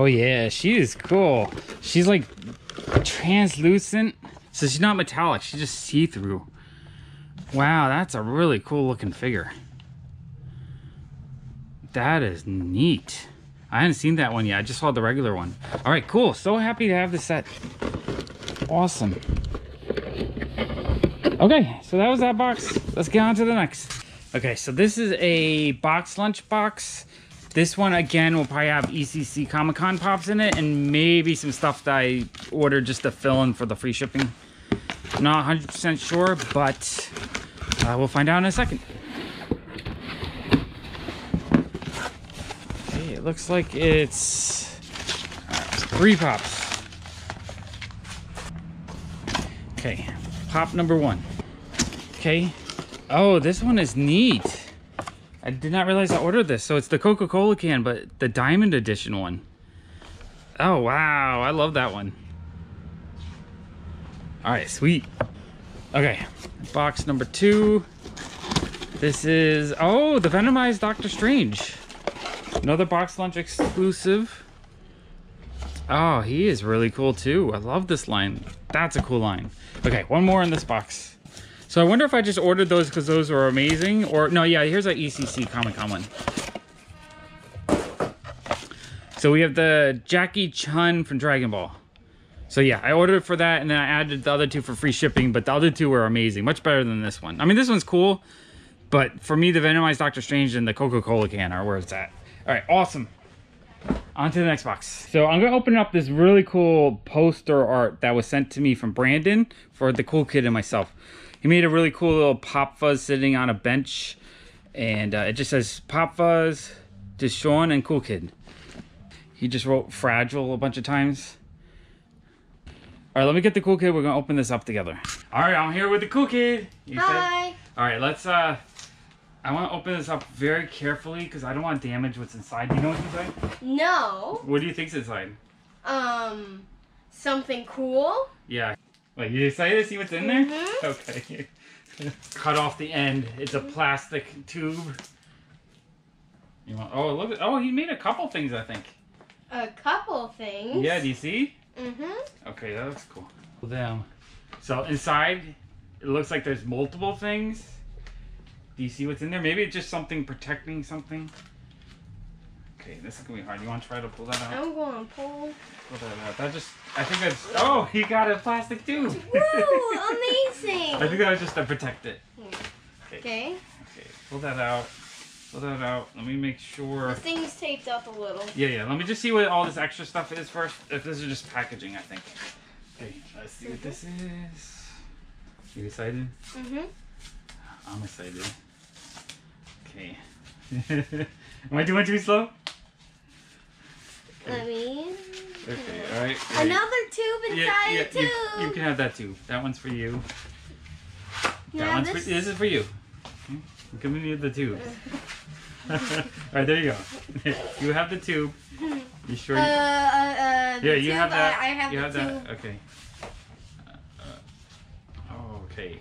Oh yeah, she is cool. She's like translucent. So she's not metallic, she's just see-through. Wow, that's a really cool looking figure. That is neat. I hadn't seen that one yet. I just saw the regular one. All right, cool. So happy to have this set. Awesome. Okay, so that was that box. Let's get on to the next. Okay, so this is a box lunch box. This one, again, will probably have ECC Comic Con pops in it and maybe some stuff that I ordered just to fill in for the free shipping. Not 100% sure, but uh, we'll find out in a second. Okay, it looks like it's uh, three pops. Okay, pop number one. Okay. Oh, this one is neat. I did not realize I ordered this. So it's the Coca-Cola can, but the diamond edition one. Oh, wow. I love that one. All right, sweet. Okay, box number two. This is, oh, the Venomized Doctor Strange. Another box lunch exclusive. Oh, he is really cool too. I love this line. That's a cool line. Okay, one more in this box. So I wonder if I just ordered those because those were amazing. Or, no, yeah, here's an ECC Comic Con one. So we have the Jackie Chun from Dragon Ball. So yeah, I ordered for that and then I added the other two for free shipping, but the other two were amazing. Much better than this one. I mean, this one's cool, but for me, the Venomized Doctor Strange and the Coca-Cola can are where it's at. All right, awesome. On to the next box. So I'm gonna open up this really cool poster art that was sent to me from Brandon for the cool kid and myself. He made a really cool little Pop Fuzz sitting on a bench, and uh, it just says Pop Fuzz, Deshawn, and Cool Kid. He just wrote fragile a bunch of times. All right, let me get the cool kid. We're gonna open this up together. All right, I'm here with the cool kid. You Hi. Said? All right, let's. uh I want to open this up very carefully because I don't want to damage what's inside. Do you know what's inside? No. What do you think's inside? Um, something cool. Yeah. Wait, you excited to see what's in there? Mhm. Okay. *laughs* Cut off the end. It's a plastic tube. You want? Oh, look! Oh, he made a couple things. I think. A couple things. Yeah. Do you see? Mhm. Okay, that looks cool. Down. So inside, it looks like there's multiple things. Do you see what's in there? Maybe it's just something protecting something. Okay, this is gonna be hard. You want to try to pull that out? I'm going to pull. Pull that out. That just. I think that's. Oh, he got a plastic tube. Woo! Amazing. *laughs* I think that was just to protect it. Okay. Okay, pull that out. Pull that out. Let me make sure. The thing's taped up a little. Yeah, yeah. Let me just see what all this extra stuff is first. If this is just packaging, I think. Okay, let's see what this is. You excited? Mhm. I'm excited. Okay. *laughs* Am I doing too slow? Let me. Okay, alright. Another tube inside yeah, yeah, a tube. You, you can have that too. That one's for you. That one's this- for, this is for you. Hmm? I'm giving the tube. *laughs* *laughs* Alright, there you go. *laughs* you have the tube. You sure? Uh, you- uh, uh, yeah, you tube, have that. I, I have you have tube. that. Okay. Uh, uh, oh, okay.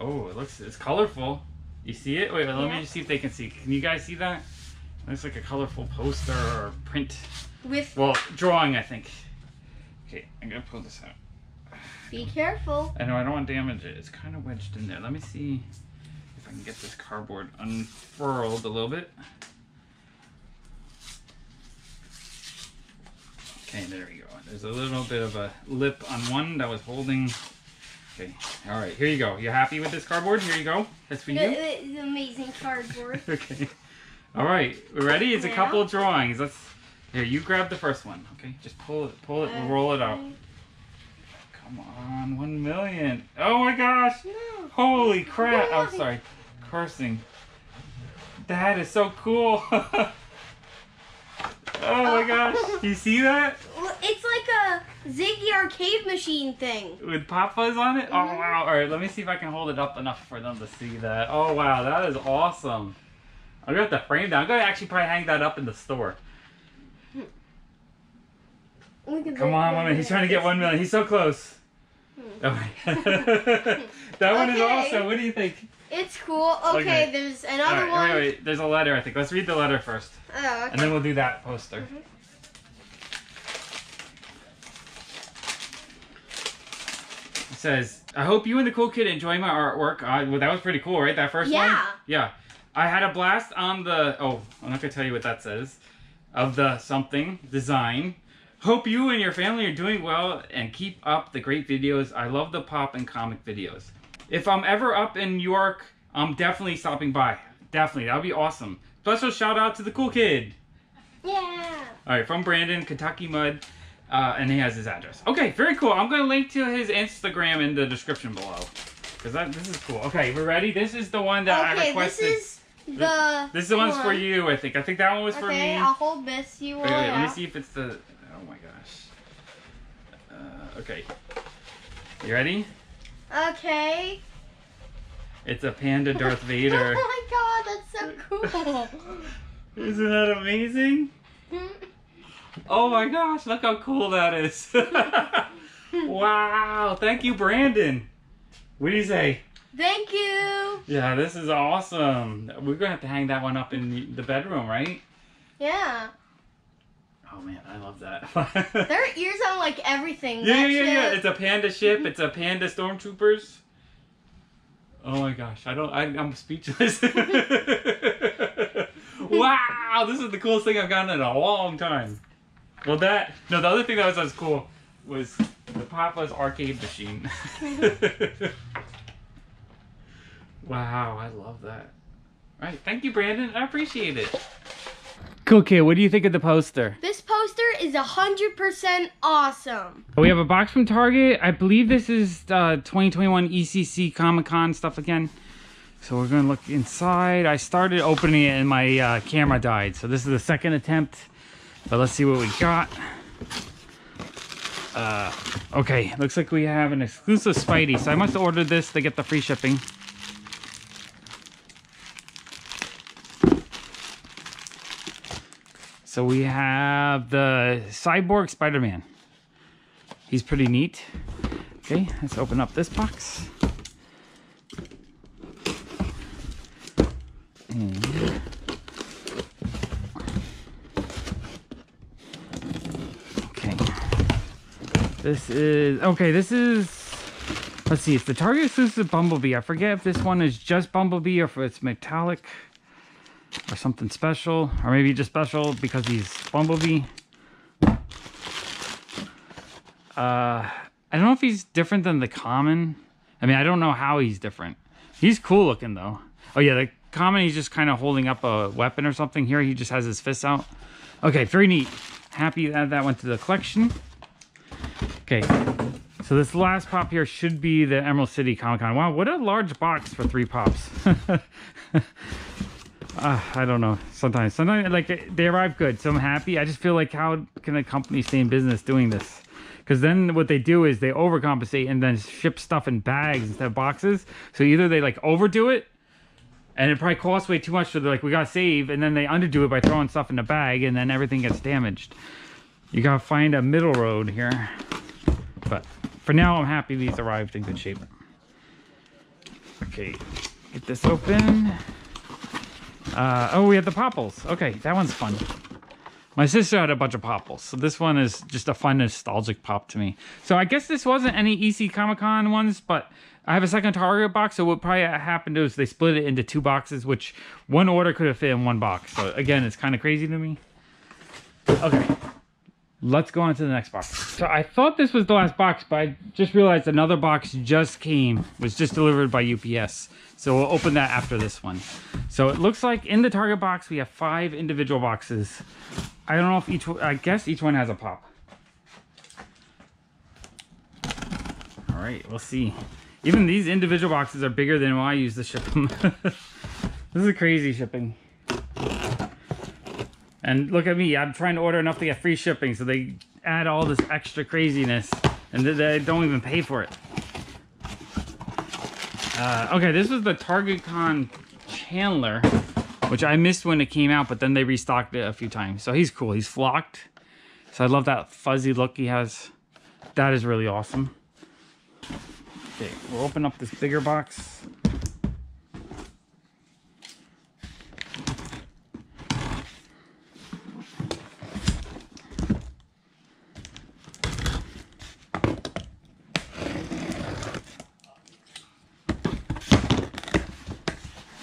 Oh, it looks it's colorful. You see it? Wait, let Yeah. me just see if they can see. Can you guys see that? looks like a colorful poster or print. With Well, drawing, I think. Okay, I'm gonna pull this out. be careful. I know I don't want to damage it. It's kind of wedged in there. Let me see if I can get this cardboard unfurled a little bit. Okay, there we go. There's a little bit of a lip on one that was holding. Okay, all right, here you go. You happy with this cardboard? Here you go. That's for you. the amazing cardboard. *laughs* okay. All right, we ready? It's a couple of drawings. Let's. Here, you grab the first one. Okay, just pull it, pull it, and roll it out. Come on, one million. Oh my gosh! No. Holy crap! I'm sorry, cursing. That is so cool. *laughs* oh my gosh! You see that Well, It's like a Ziggy arcade machine thing. with Pop Fuzz on it? Oh Mhm. wow! All right, let me see if I can hold it up enough for them to see that. Oh wow, that is awesome. I'm gonna have to frame that. I'm gonna actually probably hang that up in the store. Look at Come on, woman. He's trying to get one million. He's so close. Oh my- *laughs* that one is Okay. awesome. What do you think? It's cool. Okay, Okay. there's another right, one. wait, wait. There's a letter, I think. Let's read the letter first, Oh, okay. and then we'll do that poster. Mhm. It says, "I hope you and the cool kid enjoy my artwork." Uh, well, that was pretty cool, right? That first one. Yeah. Yeah. I had a blast on the. Oh, I'm not gonna tell you what that says. Of the something design. Hope you and your family are doing well and keep up the great videos. I love the pop and comic videos. If I'm ever up in New York, I'm definitely stopping by. Definitely, that would be awesome. Special shout out to the cool kid. Yeah. All right, from Brandon, Kentucky Mud, uh, and he has his address. Okay, very cool. I'm gonna link to his Instagram in the description below, cause that this is cool. Okay, we're ready. This is the one that I Okay, requested. this is the. This is the one's for you, I think. I think that one was for me. Okay. I'll hold this. You. Wait, wait, let me see if it's the. Oh my gosh. Uh, okay. You ready? Okay. It's a panda Darth *laughs* Vader. Oh my god, that's so cool. *laughs* Isn't that amazing? *laughs* Oh my gosh, look how cool that is. wow, thank you, Brandon. What do you say? Thank you. Yeah, this is awesome. We're gonna have to hang that one up in the bedroom, right? Yeah. Oh man, I love that. There are ears on like everything. Yeah, yeah, That yeah, yeah. shit- It's a panda ship. Mm-hmm. It's a panda stormtroopers. Oh my gosh, I don't. I, I'm speechless. *laughs* *laughs* wow, this is the coolest thing I've gotten in a long time. Well, that no, the other thing that was, was cool was the Papa's arcade machine. *laughs* wow, I love that. All right, thank you, Brandon. I appreciate it. Cool kid, what do you think of the poster? This poster is a hundred percent awesome. We have a box from Target. I believe this is uh, 2021 ECC Comic Con stuff again. So we're gonna look inside. I started opening it and my uh, camera died. So this is the second attempt. But let's see what we got. Uh, okay, looks like we have an exclusive Spidey. So I must have ordered this to get the free shipping. So we have the Cyborg Spider-Man. He's pretty neat. Okay, let's open up this box. Okay. This is okay, this is let's see, it's the Target exclusive Bumblebee. I forget if this one is just Bumblebee or if it's metallic or something special, or maybe just special because he's Bumblebee. Uh, I don't know if he's different than the common. I mean, I don't know how he's different. He's cool looking though. Oh yeah, the common he's just kind of holding up a weapon or something. Here he just has his fists out. Okay, very neat. Happy that that went to the collection. Okay, so this last pop here should be the Emerald City Comic Con. Wow, what a large box for three pops. *laughs* Uh, I don't know. Sometimes, sometimes like they arrive good, so I'm happy. I just feel like how can a company stay in business doing this? Because then what they do is they overcompensate and then ship stuff in bags instead of boxes. So either they like overdo it, and it probably costs way too much. So they're like, we gotta save, and then they underdo it by throwing stuff in a bag, and then everything gets damaged. You gotta find a middle road here. But for now, I'm happy these arrived in good shape. Okay, get this open. Uh, oh, we have the popples. Okay, that one's fun. My sister had a bunch of popples, so this one is just a fun nostalgic pop to me. So I guess this wasn't any EC Comic Con ones, but I have a second Target box, so what probably happened is they split it into two boxes, which one order could have fit in one box. So again, it's kind of crazy to me. Okay, let's go on to the next box. So I thought this was the last box, but I just realized another box just came, was just delivered by UPS. So we'll open that after this one. So it looks like in the Target box, we have five individual boxes. I don't know if each, I guess each one has a pop. All right, we'll see. Even these individual boxes are bigger than what I use to ship them. *laughs* this is crazy shipping. And look at me, I'm trying to order enough to get free shipping, so they add all this extra craziness, and they don't even pay for it. Uh, okay, this was the Target Con Chandler, which I missed when it came out, but then they restocked it a few times. So he's cool. He's flocked. So I love that fuzzy look he has. That is really awesome. Okay, we'll open up this bigger box.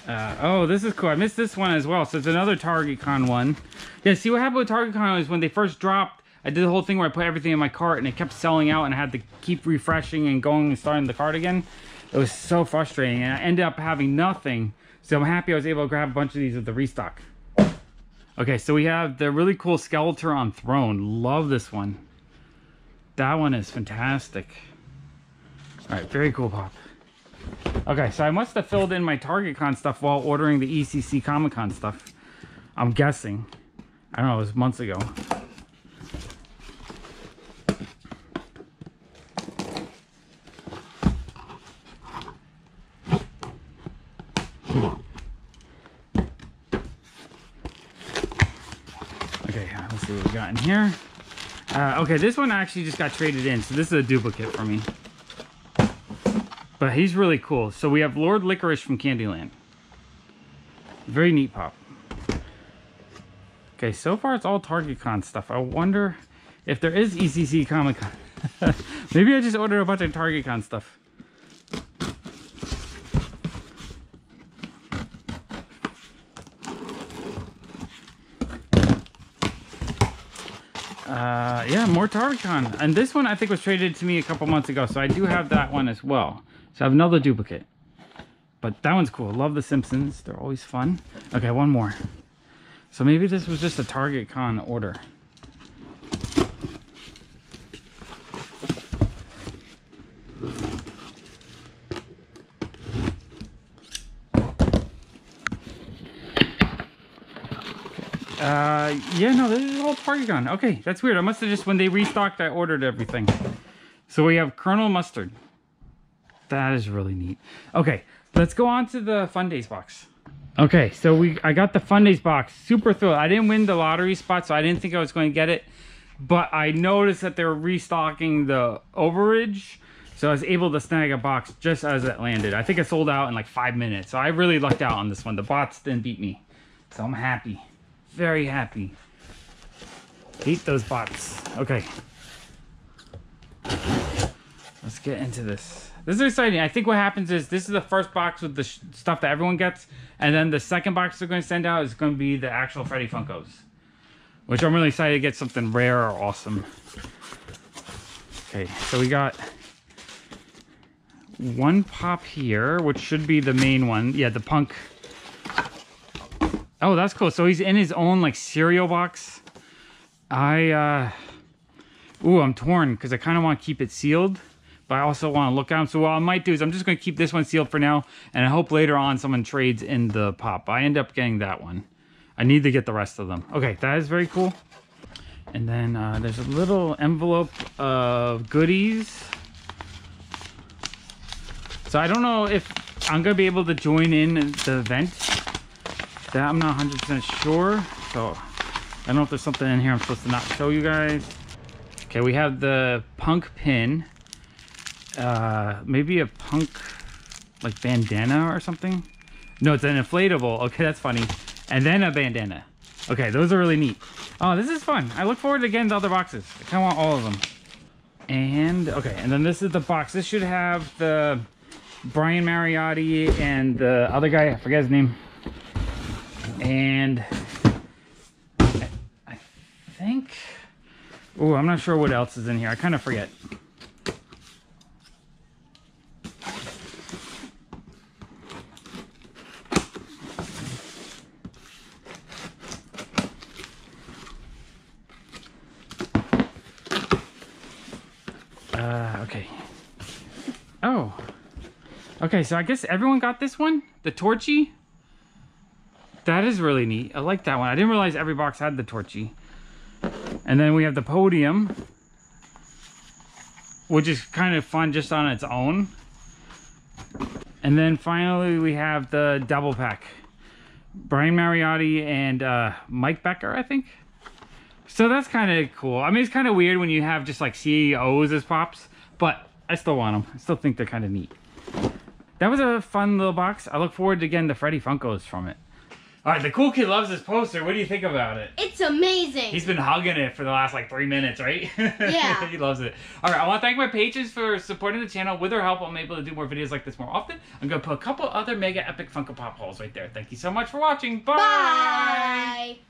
Uh, oh, this is cool. I missed this one as well. So it's another Target Con one. Yeah, see what happened with Target Con is when they first dropped, I did the whole thing where I put everything in my cart and it kept selling out and I had to keep refreshing and going and starting the cart again. It was so frustrating and I ended up having nothing. So I'm happy I was able to grab a bunch of these with the restock. Okay, so we have the really cool Skeletor on Throne. Love this one. That one is fantastic. All right, very cool pop. Okay, so I must have filled in my Target Con stuff while ordering the ECC Comic Con stuff. I'm guessing. I don't know, it was months ago. Okay, let's see what we got in here. Uh, okay, this one actually just got traded in, so this is a duplicate for me. But he's really cool. So we have Lord Licorice from Candyland. Very neat pop. Okay, so far it's all Target Con stuff. I wonder if there is ECC Comic Con. *laughs* Maybe I just ordered a bunch of Target Con stuff. Uh, yeah, more Target Con. And this one I think was traded to me a couple months ago, so I do have that one as well. So I have another duplicate. But that one's cool. Love the Simpsons. They're always fun. Okay, one more. So maybe this was just a Target Con order. Uh, yeah, no, this is all Target. Okay, that's weird. I must have just, when they restocked, I ordered everything. So we have Colonel Mustard. That is really neat. Okay, let's go on to the Fun Days box. Okay, so we I got the Fun Days box. Super thrilled. I didn't win the lottery spot, so I didn't think I was going to get it. But I noticed that they were restocking the overage. So I was able to snag a box just as it landed. I think it sold out in like five minutes. So I really lucked out on this one. The bots didn't beat me. So I'm happy. Very happy. Hate those bots. Okay. Let's get into this. This is exciting. I think what happens is this is the first box with the stuff that everyone gets, and then the second box they're going to send out is going to be the actual Freddy Funkos, which I'm really excited to get something rare or awesome. Okay, so we got one pop here, which should be the main one. Yeah, the punk. Oh, that's cool. So he's in his own like cereal box. I, uh, ooh, I'm torn because I kind of want to keep it sealed but I also want to look at them. So what I might do is I'm just going to keep this one sealed for now, and I hope later on someone trades in the pop. I end up getting that one. I need to get the rest of them. Okay, that is very cool. And then uh, there's a little envelope of goodies. So I don't know if I'm going to be able to join in the event. That I'm not 100% sure. So I don't know if there's something in here I'm supposed to not show you guys. Okay, we have the punk pin uh, maybe a punk like bandana or something. No, it's an inflatable. Okay, that's funny. And then a bandana. Okay, those are really neat. Oh, this is fun. I look forward to getting the other boxes. I kind of want all of them. And, okay, and then this is the box. This should have the Brian Mariotti and the other guy, I forget his name. And I, I think, oh, I'm not sure what else is in here. I kind of forget. Okay. Oh. Okay, so I guess everyone got this one? The Torchy? That is really neat. I like that one. I didn't realize every box had the Torchy. And then we have the Podium, which is kind of fun just on its own. And then finally we have the double pack. Brian Mariotti and uh, Mike Becker, I think. So that's kind of cool. I mean, it's kind of weird when you have just like CEOs as pops, but I still want them. I still think they're kind of neat. That was a fun little box. I look forward to getting the Freddy Funkos from it. All right, the cool kid loves this poster. What do you think about it? It's amazing. He's been hugging it for the last like three minutes, right? *laughs* Yeah. he loves it. All right, I want to thank my patrons for supporting the channel. With their help, I'm able to do more videos like this more often. I'm going to put a couple other mega epic Funko Pop hauls right there. Thank you so much for watching. Bye. Bye.